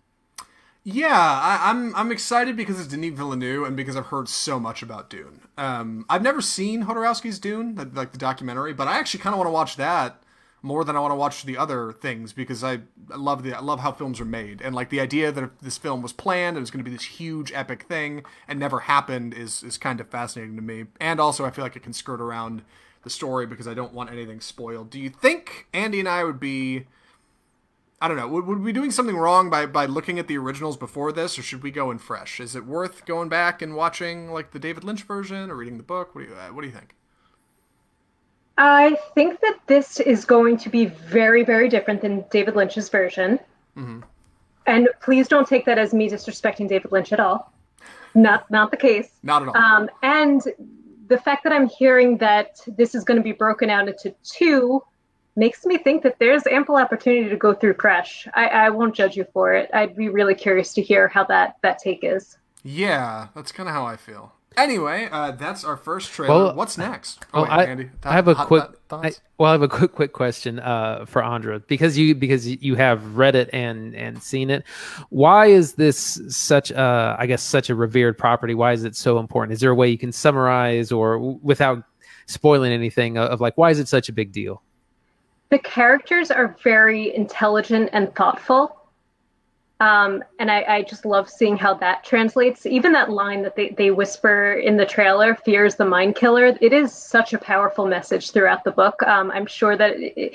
Yeah, I, am I'm, I'm excited because it's Denis Villeneuve and because I've heard so much about Dune. Um, I've never seen Jodorowsky's Dune, like the documentary, but I actually kind of want to watch that more than I want to watch the other things because I, I love the I love how films are made and like the idea that this film was planned and it was going to be this huge epic thing and never happened is is kind of fascinating to me. And also I feel like it can skirt around the story because I don't want anything spoiled. Do you think Andy and I would be I don't know. Would, would we be doing something wrong by, by looking at the originals before this, or should we go in fresh? Is it worth going back and watching like the David Lynch version or reading the book? What do you uh, What do you think? I think that this is going to be very, very different than David Lynch's version. Mm-hmm. And please don't take that as me disrespecting David Lynch at all. Not, not the case. Not at all. Um, and the fact that I'm hearing that this is going to be broken out into two makes me think that there's ample opportunity to go through fresh. I, I won't judge you for it. I'd be really curious to hear how that that take is. Yeah, that's kind of how I feel. Anyway, uh, that's our first trailer. Well, What's next? Oh, wait, I, Andy, I have a hot, quick. I, well, I have a quick, quick question uh, for Andra because you because you have read it and and seen it. Why is this such a, I guess, such a revered property? Why is it so important? Is there a way you can summarize or without spoiling anything of, of like why is it such a big deal? The characters are very intelligent and thoughtful um, and I, I, just love seeing how that translates. Even that line that they, they whisper in the trailer, "Fear is the mind killer." It is such a powerful message throughout the book. Um, I'm sure that it,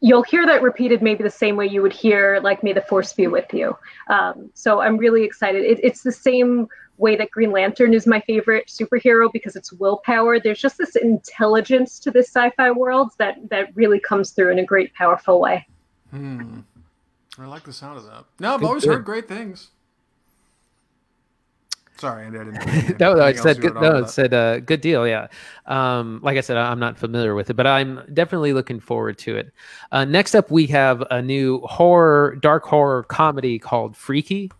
you'll hear that repeated maybe the same way you would hear like "May the Force be with you." Um, so I'm really excited. It, it's the same way that Green Lantern is my favorite superhero because it's willpower. There's just this intelligence to this sci-fi world that that really comes through in a great, powerful way. Hmm. I like the sound of that. No, I've always heard great things. Sorry, Andy, I didn't. [LAUGHS] no, no, it said good. No, it said uh, good deal. Yeah, um, like I said, I'm not familiar with it, but I'm definitely looking forward to it. Uh, next up, we have a new horror, dark horror comedy called Freaky.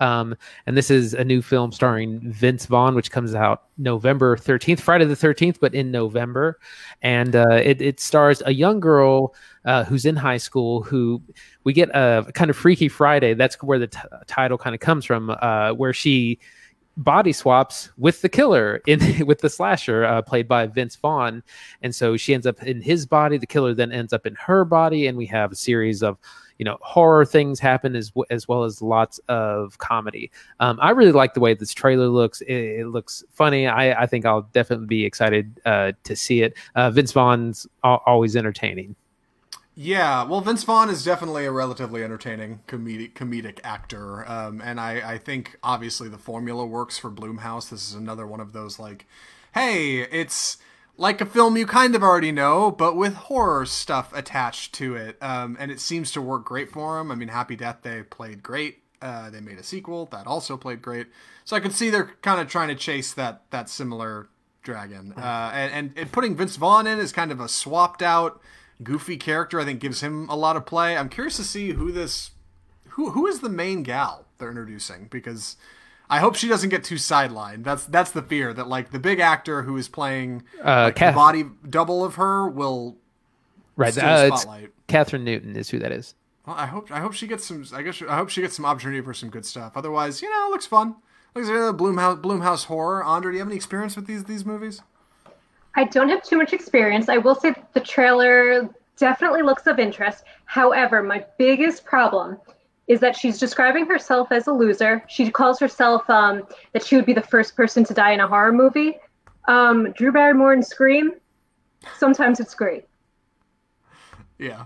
Um, and this is a new film starring Vince Vaughn, which comes out November 13th, Friday the 13th, but in November. And uh, it, it, stars a young girl uh, who's in high school who we get a kind of Freaky Friday. That's where the t- title kind of comes from, uh, where she body swaps with the killer in [LAUGHS] with the slasher uh, played by Vince Vaughn, and so she ends up in his body. The killer then ends up in her body, and we have a series of you know horror things happen as as well as lots of comedy. Um, I really like the way this trailer looks. It, it looks funny. I, I, think I'll definitely be excited uh, to see it. Uh, Vince Vaughn's always entertaining. Yeah, well, Vince Vaughn is definitely a relatively entertaining comedic comedic actor, um, and I, I think obviously the formula works for Blumhouse. This is another one of those like, hey, it's like a film you kind of already know, but with horror stuff attached to it. Um, and it seems to work great for him. I mean, Happy Death Day played great. Uh, they made a sequel that also played great. So I could see they're kind of trying to chase that that similar dragon. Uh, and, and, and putting Vince Vaughn in is kind of a swapped out, goofy character. I think gives him a lot of play. I'm curious to see who this who who is the main gal they're introducing because I hope she doesn't get too sidelined. That's that's the fear that like the big actor who is playing uh, like, Kath- the body double of her will right. Uh, spotlight. Kathryn Newton is who that is. Well, I hope I hope she gets some. I guess I hope she gets some opportunity for some good stuff. Otherwise, you know, it looks fun. Looks like a Blumhouse Blumhouse horror. Andra, do you have any experience with these these movies? I don't have too much experience. I will say the trailer definitely looks of interest. However, my biggest problem is that she's describing herself as a loser. She calls herself um, that she would be the first person to die in a horror movie. Um, Drew Barrymore in Scream. Sometimes it's great. Yeah.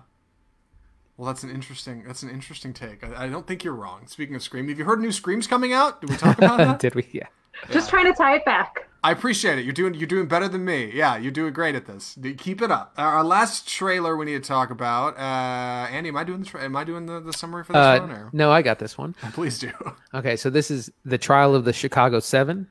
Well, that's an interesting. That's an interesting take. I, I, don't think you're wrong. Speaking of Scream, have you heard new Screams coming out? Did we talk about [LAUGHS] that? Did we? Yeah. Just trying to tie it back. I appreciate it. You're doing you're doing better than me. Yeah, you're doing great at this. Keep it up. Our last trailer we need to talk about. Uh, Andy, am I doing the tra- am I doing the, the summary for this uh, one? Or? No, I got this one. [LAUGHS] Please do. Okay, so this is the trial of the Chicago Seven.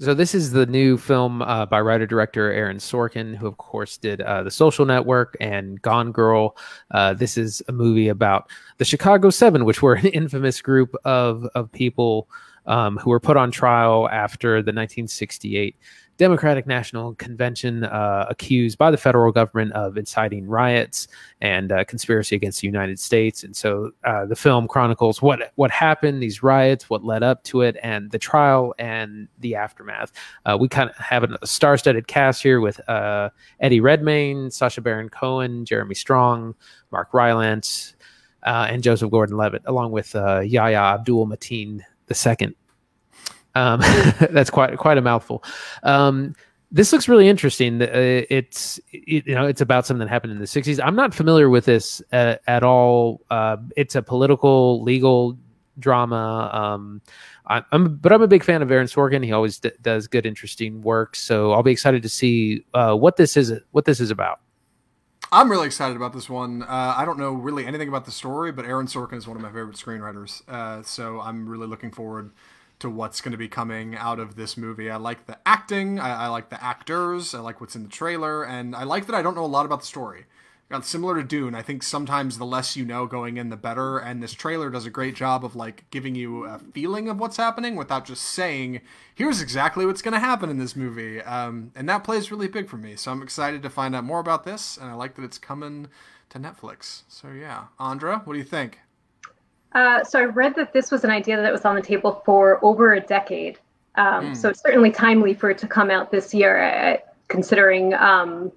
So this is the new film uh, by writer director Aaron Sorkin, who of course did uh, The Social Network and Gone Girl. Uh, this is a movie about the Chicago Seven, which were an [LAUGHS] infamous group of of people um, who were put on trial after the 1968 Democratic National Convention, uh, accused by the federal government of inciting riots and uh, conspiracy against the United States. And so uh, the film chronicles what what happened, these riots, what led up to it, and the trial and the aftermath. Uh, we kind of have a star-studded cast here with uh, Eddie Redmayne, Sacha Baron Cohen, Jeremy Strong, Mark Rylance. Uh, and Joseph Gordon-Levitt, along with Yahya Abdul Mateen the second. Um, [LAUGHS] that's quite quite a mouthful. Um, this looks really interesting. Uh, it's it, you know it's about something that happened in the '60s. I'm not familiar with this at, at all. Uh, it's a political legal drama. Um, I, am but I'm a big fan of Aaron Sorkin. He always does good, interesting work. So I'll be excited to see uh, what this is. What this is about. I'm really excited about this one. Uh, I don't know really anything about the story, but Aaron Sorkin is one of my favorite screenwriters. Uh, so I'm really looking forward to what's going to be coming out of this movie. I like the acting, I, I, like the actors, I like what's in the trailer, and I like that I don't know a lot about the story. Got similar to Dune, I think sometimes the less you know going in, the better. And this trailer does a great job of like giving you a feeling of what's happening without just saying, "Here's exactly what's going to happen in this movie." Um, and that plays really big for me. So I'm excited to find out more about this, and I like that it's coming to Netflix. So yeah, Andra, what do you think? Uh, so I read that this was an idea that was on the table for over a decade. Um, mm. So it's certainly timely for it to come out this year, uh, considering um,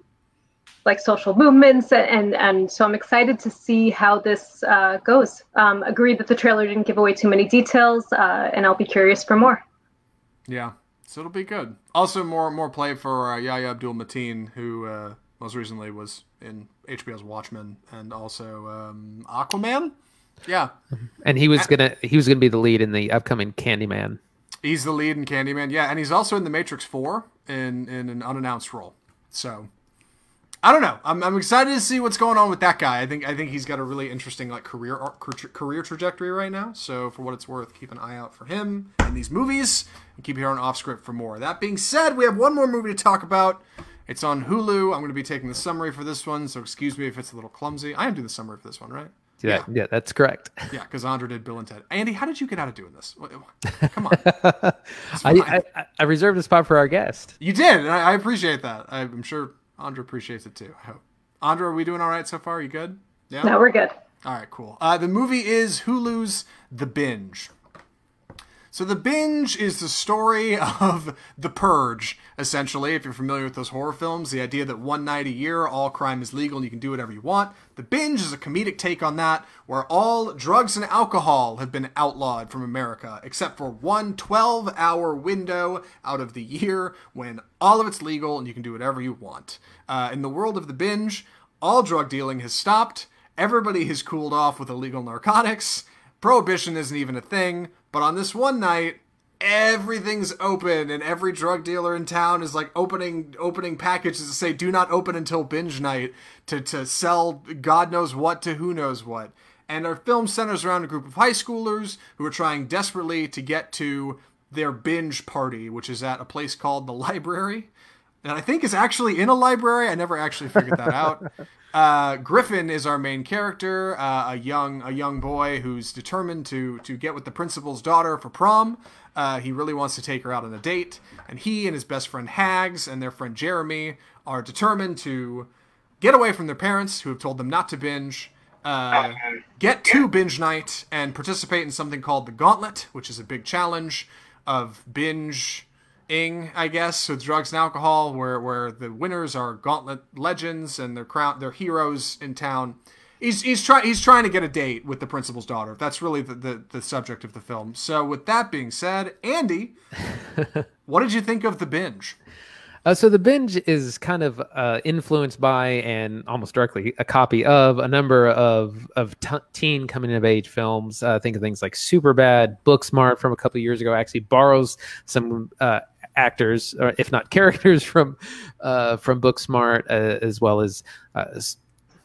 like social movements, and and so I'm excited to see how this uh, goes. Um, agreed that the trailer didn't give away too many details, uh, and I'll be curious for more. Yeah, so it'll be good. Also, more more play for uh, Yahya Abdul Mateen, who uh, most recently was in HBO's Watchmen and also um, Aquaman. Yeah, and he was gonna he was gonna be the lead in the upcoming Candyman. He's the lead in Candyman, yeah, and he's also in the Matrix Four in in an unannounced role. So I don't know. I'm, I'm excited to see what's going on with that guy. I think I think he's got a really interesting like career career trajectory right now. So for what it's worth, keep an eye out for him in these movies and keep hearing off script for more. That being said, we have one more movie to talk about. It's on Hulu. I'm going to be taking the summary for this one, so excuse me if it's a little clumsy. I am doing the summary for this one, right? Yeah, yeah, yeah that's correct. [LAUGHS] Yeah, because Andra did Bill and Ted. Andy, how did you get out of doing this? Come on. [LAUGHS] I, I, I, reserved a spot for our guest. You did, and I, I appreciate that. I'm sure Andra appreciates it too. I hope. Andra, are we doing all right so far? Are you good? Yeah. No, we're good. All right, cool. Uh, the movie is Hulu's The Binge. So the binge is the story of the purge, essentially. If you're familiar with those horror films, the idea that one night a year all crime is legal and you can do whatever you want. The binge is a comedic take on that, where all drugs and alcohol have been outlawed from America, except for one 12 hour window out of the year when all of it's legal and you can do whatever you want. Uh, in the world of the binge, all drug dealing has stopped. Everybody has cooled off with illegal narcotics. Prohibition isn't even a thing. But on this one night, everything's open and every drug dealer in town is like opening opening packages to say do not open until binge night to, to sell god knows what to who knows what. And our film centers around a group of high schoolers who are trying desperately to get to their binge party which is at a place called the library. And i think is actually in a library. I never actually figured that out [LAUGHS] uh, Griffin is our main character, uh, a young a young boy who's determined to to get with the principal's daughter for prom. Uh, he really wants to take her out on a date, and he and his best friend Hags and their friend Jeremy are determined to get away from their parents, who have told them not to binge. Uh, get to binge night and participate in something called the Gauntlet, which is a big challenge of binge ing, I guess, with drugs and alcohol, where where the winners are gauntlet legends and they're crown they're heroes in town. He's he's trying he's trying to get a date with the principal's daughter. That's really the, the, the subject of the film. So with that being said, Andy, [LAUGHS] what did you think of the binge? Uh, so the binge is kind of uh, influenced by and almost directly a copy of a number of of t- teen coming of age films. Uh, think of things like Superbad, Booksmart from a couple years ago. Actually borrows some uh, actors, or if not [LAUGHS] characters, from uh, from Booksmart, uh, as well as uh,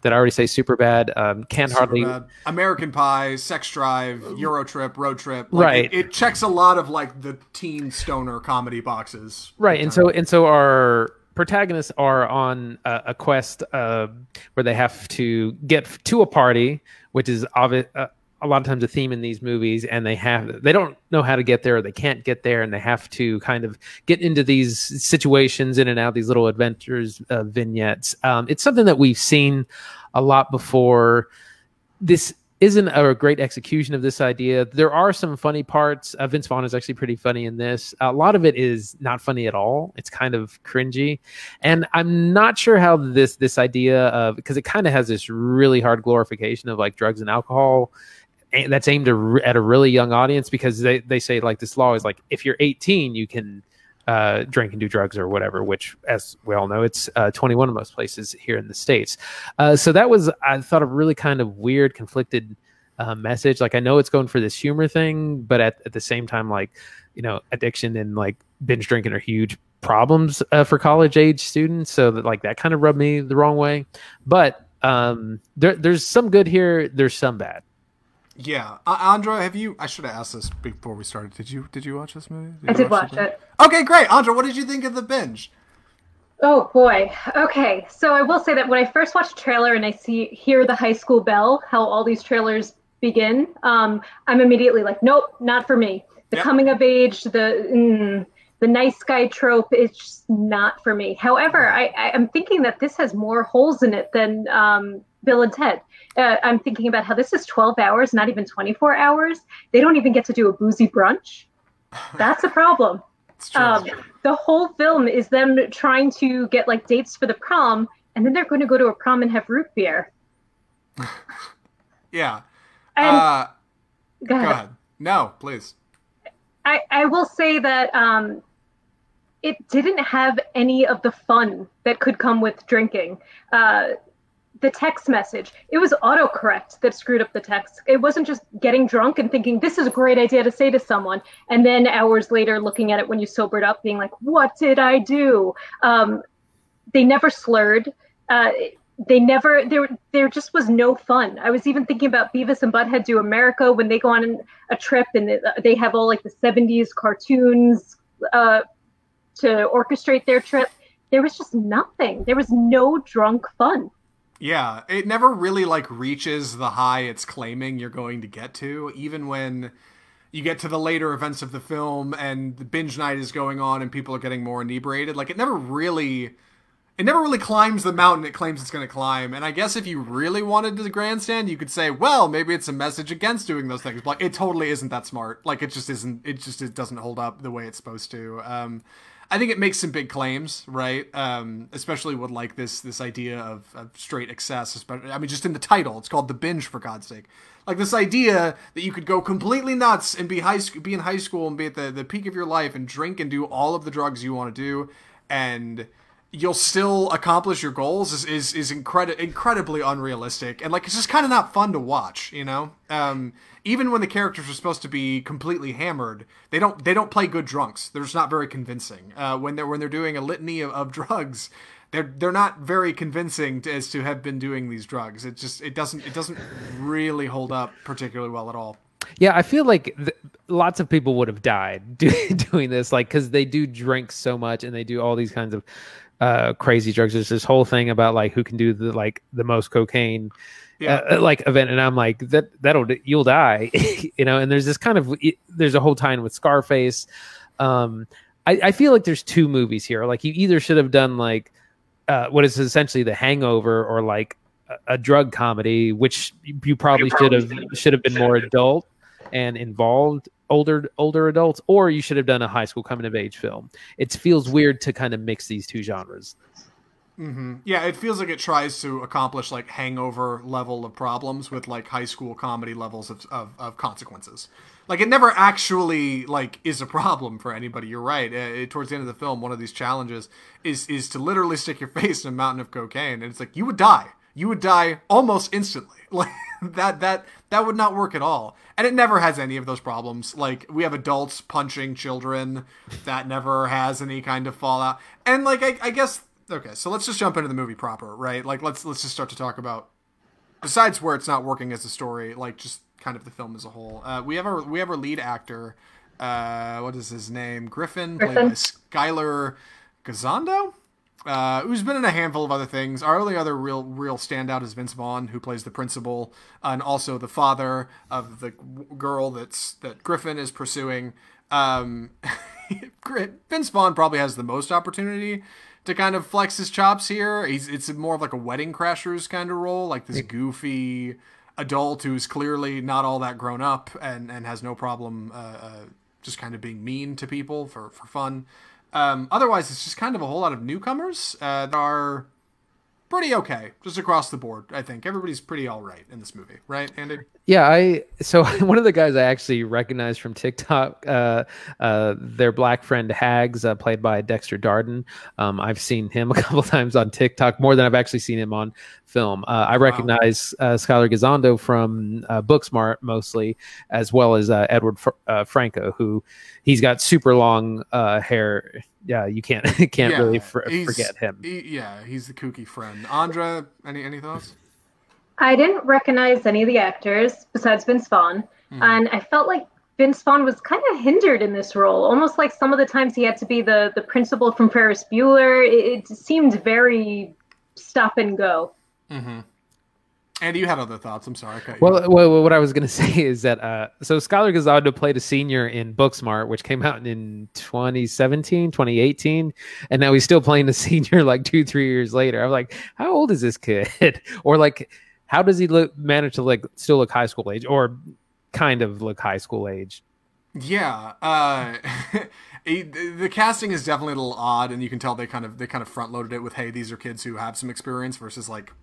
did I already say Superbad? Um, can't super hardly bad. American Pie, Sex Drive, Euro Trip, Road Trip. Like, right. It, it, checks a lot of like the teen stoner comedy boxes. Right, and so and so our protagonists are on a, a quest uh, where they have to get to a party, which is obvious. Uh, a lot of times a theme in these movies and they have they don't know how to get there or they can't get there and they have to kind of get into these situations in and out these little adventures uh, vignettes. Um, it's something that we've seen a lot before. This isn't a great execution of this idea. There are some funny parts. Uh, vince vaughn is actually pretty funny in this. A lot of it is not funny at all. It's kind of cringy. And i'm not sure how this this idea of because it kind of has this really hard glorification of like drugs and alcohol that's aimed at a really young audience because they, they say like this law is like if you're 18 you can uh, drink and do drugs or whatever which as we all know it's uh, 21 in most places here in the states. Uh, so that was i thought a really kind of weird conflicted uh, message. Like i know it's going for this humor thing but at, at the same time like you know addiction and like binge drinking are huge problems uh, for college age students. So that like that kind of rubbed me the wrong way. But um, there, there's some good here there's some bad yeah, uh, Andra, have you? I should have asked this before we started. Did you? Did you watch this movie? Did I did watch, watch it. Okay, great, Andra. What did you think of the binge? Oh boy. Okay, so I will say that when I first watched the trailer and I see hear the high school bell, how all these trailers begin, um, I'm immediately like, nope, not for me. The yep. coming of age, the mm, the nice guy trope is just not for me. However, I, I am thinking that this has more holes in it than um, Bill and Ted uh, I'm thinking about how this is 12 hours, not even 24 hours. They don't even get to do a boozy brunch. That's a problem. Um, the whole film is them trying to get like dates for the prom, and then they're going to go to a prom and have root beer. [LAUGHS] yeah. And, uh, go, ahead. go ahead. No, please. I, I will say that um, it didn't have any of the fun that could come with drinking. Uh, the text message. It was autocorrect that screwed up the text. It wasn't just getting drunk and thinking this is a great idea to say to someone, and then hours later looking at it when you sobered up, being like, "What did I do?" Um, they never slurred. Uh, they never there there just was no fun. I was even thinking about Beavis and Butthead do America when they go on a trip and they, they have all like the 70s cartoons uh, to orchestrate their trip. There was just nothing. There was no drunk fun. Yeah, it never really like reaches the high it's claiming you're going to get to, even when you get to the later events of the film and the binge night is going on and people are getting more inebriated. Like it never really it never really climbs the mountain it claims it's going to climb. And I guess if you really wanted to grandstand, you could say, well, maybe it's a message against doing those things. But like, it totally isn't that smart. Like it just isn't. It just it doesn't hold up the way it's supposed to. Um, I think it makes some big claims, right? Um, especially with like this this idea of, of straight excess. Especially, I mean, just in the title, it's called the binge for God's sake. Like this idea that you could go completely nuts and be high be in high school and be at the the peak of your life and drink and do all of the drugs you want to do, and you'll still accomplish your goals is is, is incredi- incredibly unrealistic. And like it's just kind of not fun to watch you know? Um, even when the characters are supposed to be completely hammered they don't they don't play good drunks. They're just not very convincing. Uh, when they're when they're doing a litany of, of drugs they're they're not very convincing to, as to have been doing these drugs. It just it doesn't it doesn't really hold up particularly well at all. Yeah, I feel like th- lots of people would have died [LAUGHS] do- doing this, like because they do drink so much and they do all these kinds of uh, crazy drugs. There's this whole thing about like who can do the like the most cocaine, yeah. uh, like event, and I'm like that that'll you'll die, [LAUGHS] you know. And there's this kind of there's a whole tie in with Scarface. Um, I, I feel like there's two movies here. Like you either should have done like uh, what is essentially The Hangover or like a, a drug comedy, which you probably should have should have been more adult and involved older older adults, or you should have done a high school coming of age film. It feels weird to kind of mix these two genres. Mm-hmm. Yeah, it feels like it tries to accomplish like hangover level of problems with like high school comedy levels of, of, of consequences. Like it never actually like is a problem for anybody. You're right. Uh, towards the end of the film, one of these challenges is is to literally stick your [LAUGHS] face in a mountain of cocaine, and it's like you would die. You would die almost instantly. [LAUGHS] Like that that that would not work at all. And it never has any of those problems. Like we have adults punching children, that never has any kind of fallout. And like I, I guess okay, so let's just jump into the movie proper, right? Like let's let's just start to talk about besides where it's not working as a story, like just kind of the film as a whole. Uh, we have our we have our lead actor. Uh, what is his name? Griffin, Griffin. played by Skyler Gisondo uh, who's been in a handful of other things. Our only other real real standout is Vince Vaughn, who plays the principal and also the father of the girl that's that Griffin is pursuing. Um, [LAUGHS] Vince Vaughn probably has the most opportunity to kind of flex his chops here. He's it's more of like a wedding crashers kind of role, like this goofy adult who's clearly not all that grown up and and has no problem uh, uh, just kind of being mean to people for for fun. Um, otherwise, it's just kind of a whole lot of newcomers uh, that are pretty okay, just across the board. I think everybody's pretty all right in this movie, right, Andy? Yeah, I so [LAUGHS] one of the guys I actually recognize from TikTok, uh, uh, their black friend Hags, uh, played by Dexter Darden. Um, I've seen him [LAUGHS] a couple times on TikTok, more than I've actually seen him on film. Uh, I recognize wow. uh, Skyler Gisondo from uh, Booksmart mostly, as well as uh, Edward Fr- uh, Franco, who he's got super long uh, hair yeah, you can't [LAUGHS] can't yeah, really fr- forget him. He, yeah, he's the kooky friend. Andra, any any thoughts? I didn't recognize any of the actors besides Vince Vaughn, mm-hmm. and I felt like Vince Vaughn was kind of hindered in this role. Almost like some of the times he had to be the the principal from Ferris Bueller. It, it seemed very stop and go. Mm-hmm. Andy, you had other thoughts. I'm sorry. Well, well, what I was going [LAUGHS] to say is that uh, so Skyler Gisondo played a senior in Booksmart, which came out in 2017, 2018, and now he's still playing a [LAUGHS] senior like two, three years later. I'm like, how old is this kid? [LAUGHS] or like, how does he look manage to like still look high school age or kind of look high school age? Yeah, uh, the casting is definitely a little odd, and you can tell they kind of they kind of front loaded it with, hey, these are kids who have some experience versus like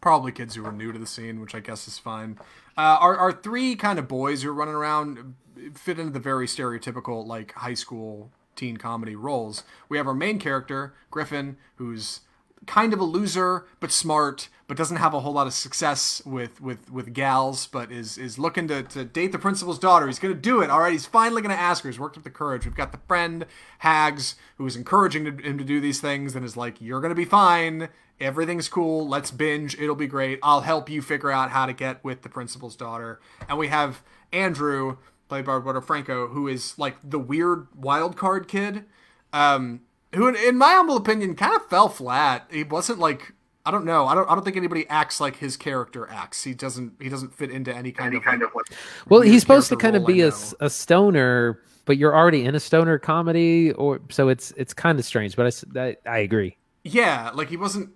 probably kids who are new to the scene, which I guess is fine. Uh, our, our three kind of boys who are running around fit into the very stereotypical like high school teen comedy roles. We have our main character Griffin, who's kind of a loser but smart, but doesn't have a whole lot of success with with with gals, but is is looking to, to date the principal's daughter. He's gonna do it. All right, he's finally gonna ask her. He's worked up the courage. We've got the friend Hags who is encouraging him to do these things and is like, "You're gonna be fine. Everything's cool. Let's binge. It'll be great. I'll help you figure out how to get with the principal's daughter." And we have Andrew, played by Roberto Franco, who is like the weird wild card kid. Um, who, in my humble opinion, kind of fell flat. He wasn't like I don't know. I don't. I don't think anybody acts like his character acts. He doesn't. He doesn't fit into any kind any of kind like, of like. Well, he's supposed to kind of be a, a stoner, but you're already in a stoner comedy, or so it's it's kind of strange. But I, I, I agree. Yeah, like he wasn't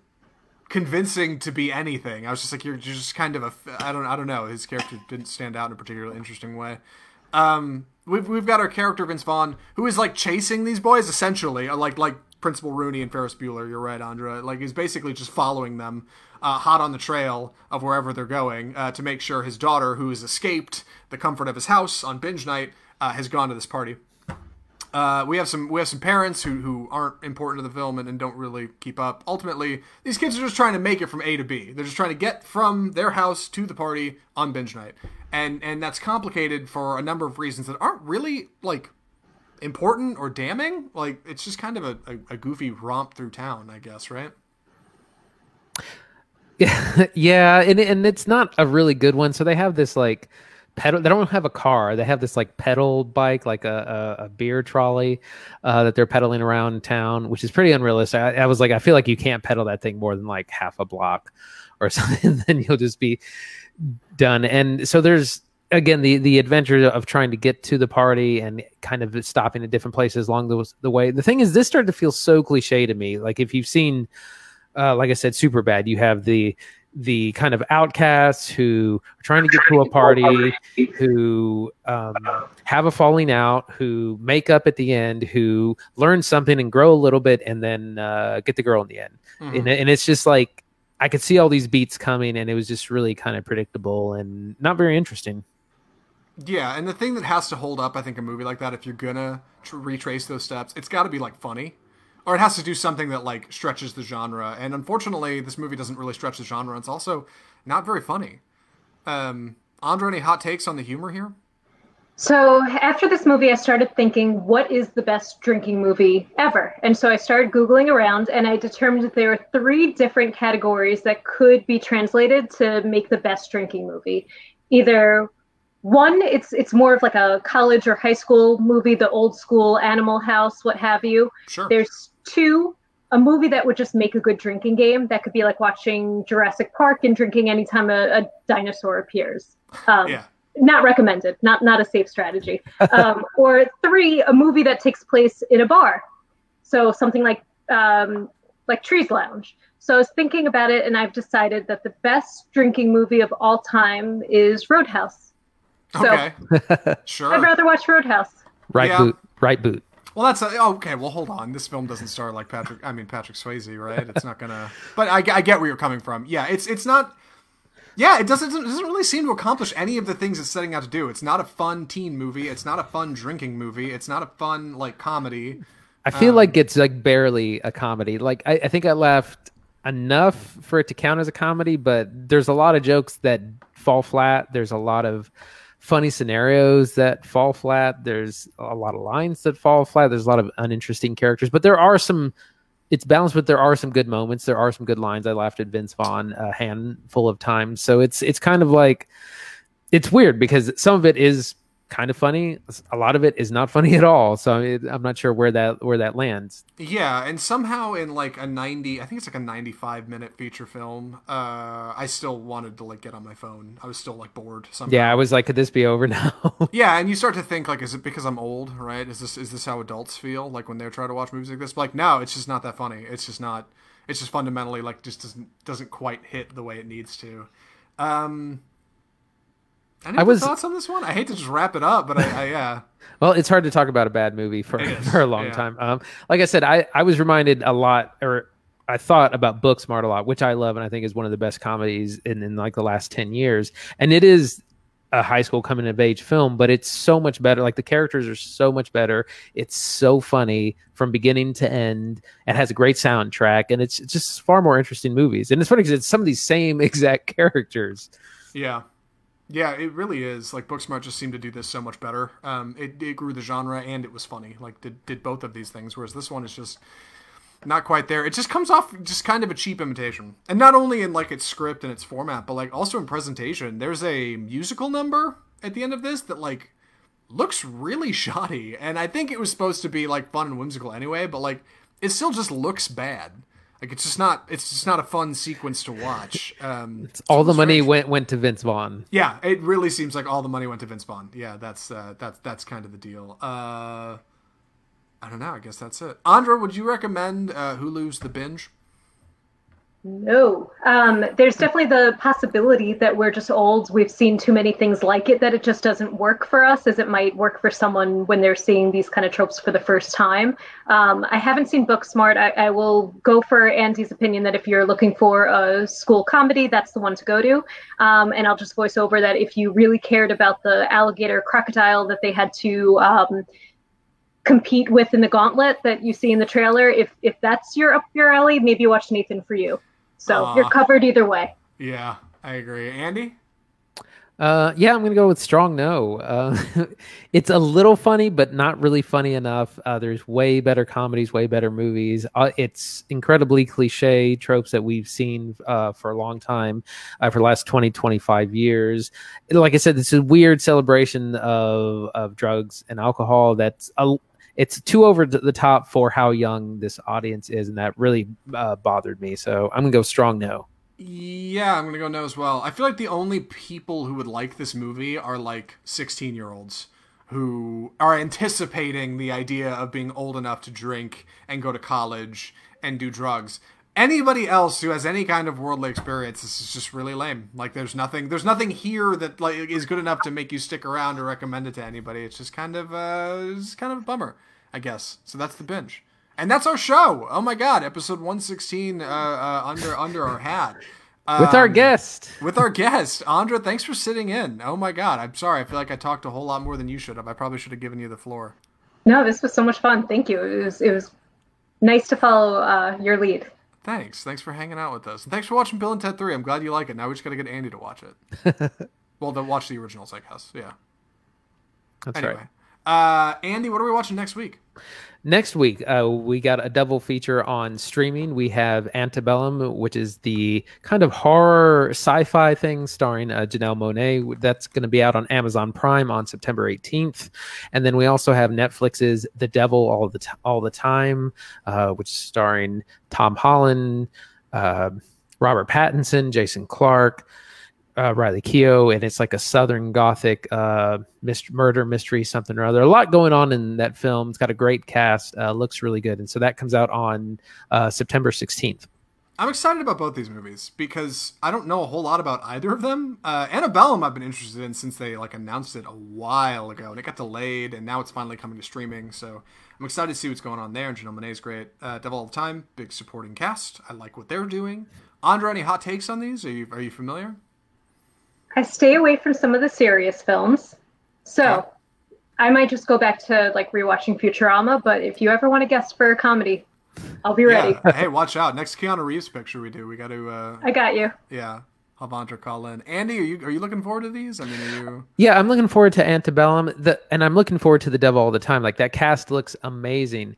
convincing to be anything. I was just like, you're, you're just kind of a. I don't. I don't know. His character didn't stand out in a particularly interesting way. Um, we've we've got our character Vince Vaughn, who is like chasing these boys essentially, uh, like like Principal Rooney and Ferris Bueller. You're right, Andra. Like he's basically just following them, uh, hot on the trail of wherever they're going, uh, to make sure his daughter, who has escaped the comfort of his house on binge night, uh, has gone to this party. Uh, we have some we have some parents who, who aren't important to the film and, and don't really keep up. Ultimately, these kids are just trying to make it from A to B. They're just trying to get from their house to the party on binge night, and and that's complicated for a number of reasons that aren't really like important or damning. Like it's just kind of a, a, a goofy romp through town, I guess, right? Yeah, [LAUGHS] yeah, and and it's not a really good one. So they have this like pedal. They don't have a car. They have this like pedal bike, like a a, a beer trolley uh, that they're pedaling around town, which is pretty unrealistic. I, I was like, I feel like you can't pedal that thing more than like half a block or [LAUGHS] something. then you'll just be done. And so there's again the the adventure of trying to get to the party and kind of stopping at different places along the, the way. The thing is, this started to feel so cliche to me. Like if you've seen, uh, like I said, super bad. You have the the kind of outcasts who are trying to get to a party, who um, have a falling out, who make up at the end, who learn something and grow a little bit, and then uh, get the girl in the end. Mm-hmm. And, and it's just like I could see all these beats coming, and it was just really kind of predictable and not very interesting. Yeah, and the thing that has to hold up, I think, a movie like that, if you're gonna tr- retrace those steps, it's got to be like funny, or it has to do something that like stretches the genre. And unfortunately, this movie doesn't really stretch the genre. It's also not very funny. Um, Andra, any hot takes on the humor here? So after this movie, I started thinking, what is the best drinking movie ever? And so I started Googling around and I determined that there are three different categories that could be translated to make the best drinking movie. Either one, it's it's more of like a college or high school movie, the old school Animal House, what have you. Sure. There's two, a movie that would just make a good drinking game. That could be like watching Jurassic Park and drinking anytime a, a dinosaur appears. Um, yeah. not recommended not not a safe strategy [LAUGHS] um, or three a movie that takes place in a bar so something like um, like trees lounge so i was thinking about it and i've decided that the best drinking movie of all time is roadhouse so Okay. [LAUGHS] sure. i'd rather watch roadhouse Right Yeah. boot, right boot. Well, that's a, oh, okay. Well, hold on. This film doesn't star like Patrick. I mean Patrick Swayze, right? It's not gonna. [LAUGHS] But I, I get where you're coming from. Yeah, it's it's not. Yeah, it doesn't it doesn't really seem to accomplish any of the things it's setting out to do. It's not a fun teen movie. It's not a fun drinking movie. It's not a fun like comedy. I feel Um, like it's like barely a comedy. Like I, I think I laughed enough for it to count as a comedy, but there's a lot of jokes that fall flat. There's a lot of funny scenarios that fall flat. There's a lot of lines that fall flat. There's a lot of uninteresting characters, but there are some. It's balanced, but there are some good moments. There are some good lines. I laughed at Vince Vaughn a handful of times. So it's it's kind of like it's weird because some of it is kind of funny. A lot of it is not [LAUGHS] funny at all. So it, I'm not sure where that where that lands. Yeah, and somehow in like a 90, I think it's like a 95 minute feature film, uh, I still wanted to like get on my phone. I was still like bored somehow. Yeah, I was like, could this be over [LAUGHS] now? Yeah, and you start to think like, is it because I'm old, right? Is this is this how adults feel like when they're trying to watch movies like this? But, like, no, it's just not that funny. It's just not. It's just fundamentally like just doesn't doesn't quite hit the way it needs to. Um, any I was- thoughts on this one? I hate to just wrap it up, but I, I yeah. [LAUGHS] well, it's hard to talk about a bad movie for, [LAUGHS] for a long yeah. time. Um, like I said, I, I was reminded a lot, or I thought about Booksmart a lot, which I love and I think is one of the best comedies in, in like the last 10 years. And it is a high school coming of age film, but it's so much better. Like the characters are so much better. It's so funny from beginning to end. It has a great soundtrack and it's just far more interesting movies. And it's funny because it's some of these same [LAUGHS] exact characters. Yeah. Yeah, it really is. Like Booksmart just seemed to do this so much better. Um, it, it grew the genre and it was funny. Like did did both of these things. Whereas this one is just not quite there. It just comes off just kind of a cheap imitation. And not only in like its script and its format, but like also in presentation. There's a musical number at the end of this that like looks really [LAUGHS] shoddy. And I think it was supposed to be like fun and whimsical anyway, but like it still just looks bad. Like it's just not it's just not a fun sequence to watch. Um it's All the money strange. went went to Vince Vaughn. Yeah, it really seems like all the money went to Vince Vaughn. Yeah, that's uh, that's that's kind of the deal. Uh, I don't know. I guess that's it. Andra, would you recommend uh, Hulu's The Binge? No. Um, there's definitely the possibility that we're just old. We've seen too many things like it that it just doesn't work for us as it might work for someone when they're seeing these kind of tropes for the first time. Um, I haven't seen Booksmart. I, I will go for Andy's opinion that if you're looking for a school comedy, that's the one to go to. Um, and I'll just voice over that if you really cared about the alligator crocodile that they had to um, compete with in the gauntlet that you see in the trailer, if if that's your up your alley, maybe watch Nathan for you. So Aw. you're covered either way. Yeah, I agree. Andy? Uh, yeah, I'm gonna go with strong no. Uh, [LAUGHS] it's a little funny, but not really funny enough. Uh, there's way better comedies, way better movies. Uh, it's incredibly cliche tropes that we've seen uh, for a long time, uh, for the last 20, 25 years. Like I said, this is a weird celebration of of drugs and alcohol. That's a it's too over the top for how young this audience is, and that really uh, bothered me. So I'm gonna go strong no. Yeah, I'm gonna go no as well. I feel like the only people who would like this movie are like 16 year olds who are anticipating the idea of being old enough to drink and go to college and do drugs. Anybody else who has any kind of worldly experience, this is just really lame. Like, there's nothing, there's nothing here that like is good enough to make you stick around or recommend it to anybody. It's just kind of, uh, it's kind of a bummer, I guess. So that's the binge. And that's our show. Oh my god, episode 116 uh, uh, under under our hat. With our Um, guest, With our guest, Andra, thanks for sitting in. Oh my god, I'm sorry. I feel like I talked a whole lot more than you should have. I probably should have given you the floor. No, this was so much fun. Thank you. It was it was nice to follow uh, your lead. Thanks. Thanks for hanging out with us. And thanks for watching Bill and Ted 3. I'm glad you like it. Now we just got to get Andy to watch it. [LAUGHS] well, to watch the originals, I guess. Yeah. that's Anyway. right. Uh, Andy, what are we watching next week? Next week, uh, we got a double feature on streaming. We have Antebellum, which is the kind of horror sci-fi thing starring uh, Janelle Monae. That's going to be out on Amazon Prime on September 18th, and then we also have Netflix's The Devil All the T- All the Time, uh, which is starring Tom Holland, uh, Robert Pattinson, Jason Clarke. Uh, Riley Keough, and it's like a Southern Gothic uh, myst- murder mystery, something or other. A lot going on in that film. It's got a great cast. Uh, looks really good, and so that comes out on uh, September sixteenth. I'm excited about both these movies because I don't know a whole lot about either of them. Uh, Annabellum I've been interested in since they like announced it a while ago, and it got delayed, and now it's finally coming to streaming. So I'm excited to see what's going on there. And Janelle Monae's great. Uh, Devil All the Time, big supporting cast. I like what they're doing. Andre, any hot takes on these? Are you are you familiar? I stay away from some of the serious films, so Okay. I might just go back to like rewatching Futurama. But if you ever want to guest for a comedy, I'll be ready. Yeah. [LAUGHS] hey, watch out! Next Keanu Reeves picture we do, we got to uh, I got you. yeah have Andra call in. Andy, are you are you looking forward to these? I mean, are you? Yeah, I'm looking forward to Antebellum, the, and I'm looking forward to The Devil all the time. Like that cast looks amazing.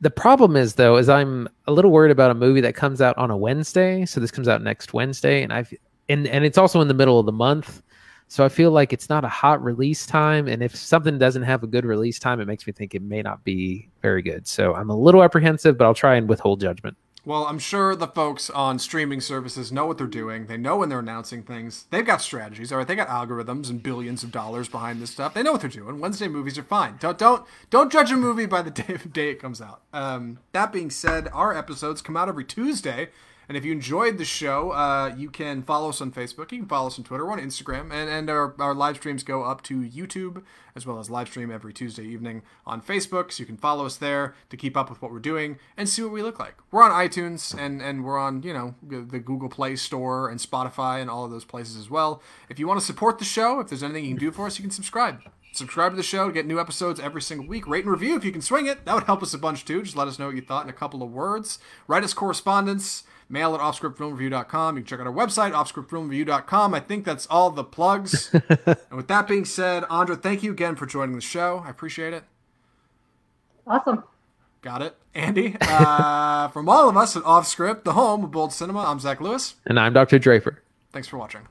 The problem is though, is I'm a little worried about a movie that comes out on a Wednesday. So this comes out next Wednesday, and I've and and it's also in the middle of the month. So I feel like it's not a hot release time, and if something doesn't have a good release time, it makes me think it may not be very good. So I'm a little apprehensive, but I'll try and withhold judgment. Well, I'm sure the folks on streaming services know what they're doing. They know when they're announcing things. They've got strategies, all right. They got algorithms and billions of dollars behind this stuff. They know what they're doing. Wednesday movies are fine. Don't don't don't judge a movie by the [LAUGHS] day, day it comes out. Um, that being said, our episodes come out every Tuesday. And if you enjoyed the show, uh, you can follow us on Facebook. You can follow us on Twitter. On Instagram. And, and our, our live streams go up to YouTube as well as live stream every Tuesday evening on Facebook. So you can follow us there to keep up with what we're doing and see what we look like. We're on iTunes and, and we're on, you know, the Google Play Store and Spotify and all of those places as well. If you want to support the show, if there's anything you can do for us, you can subscribe. Subscribe to the show to get new episodes every single week. Rate and review if you can swing it. That would help us a bunch too. Just let us know what you thought in a couple of words. Write us correspondence mail at offscriptfilmreview.com. You can check out our website, offscriptfilmreview.com. I think that's all the plugs. [LAUGHS] and with that being said, Andra, thank you again for joining the show. I appreciate it. Awesome. Got it. Andy, uh, [LAUGHS] from all of us at Offscript, the home of Bold Cinema, I'm Zach Lewis. And I'm Dr. Draper. Thanks for watching.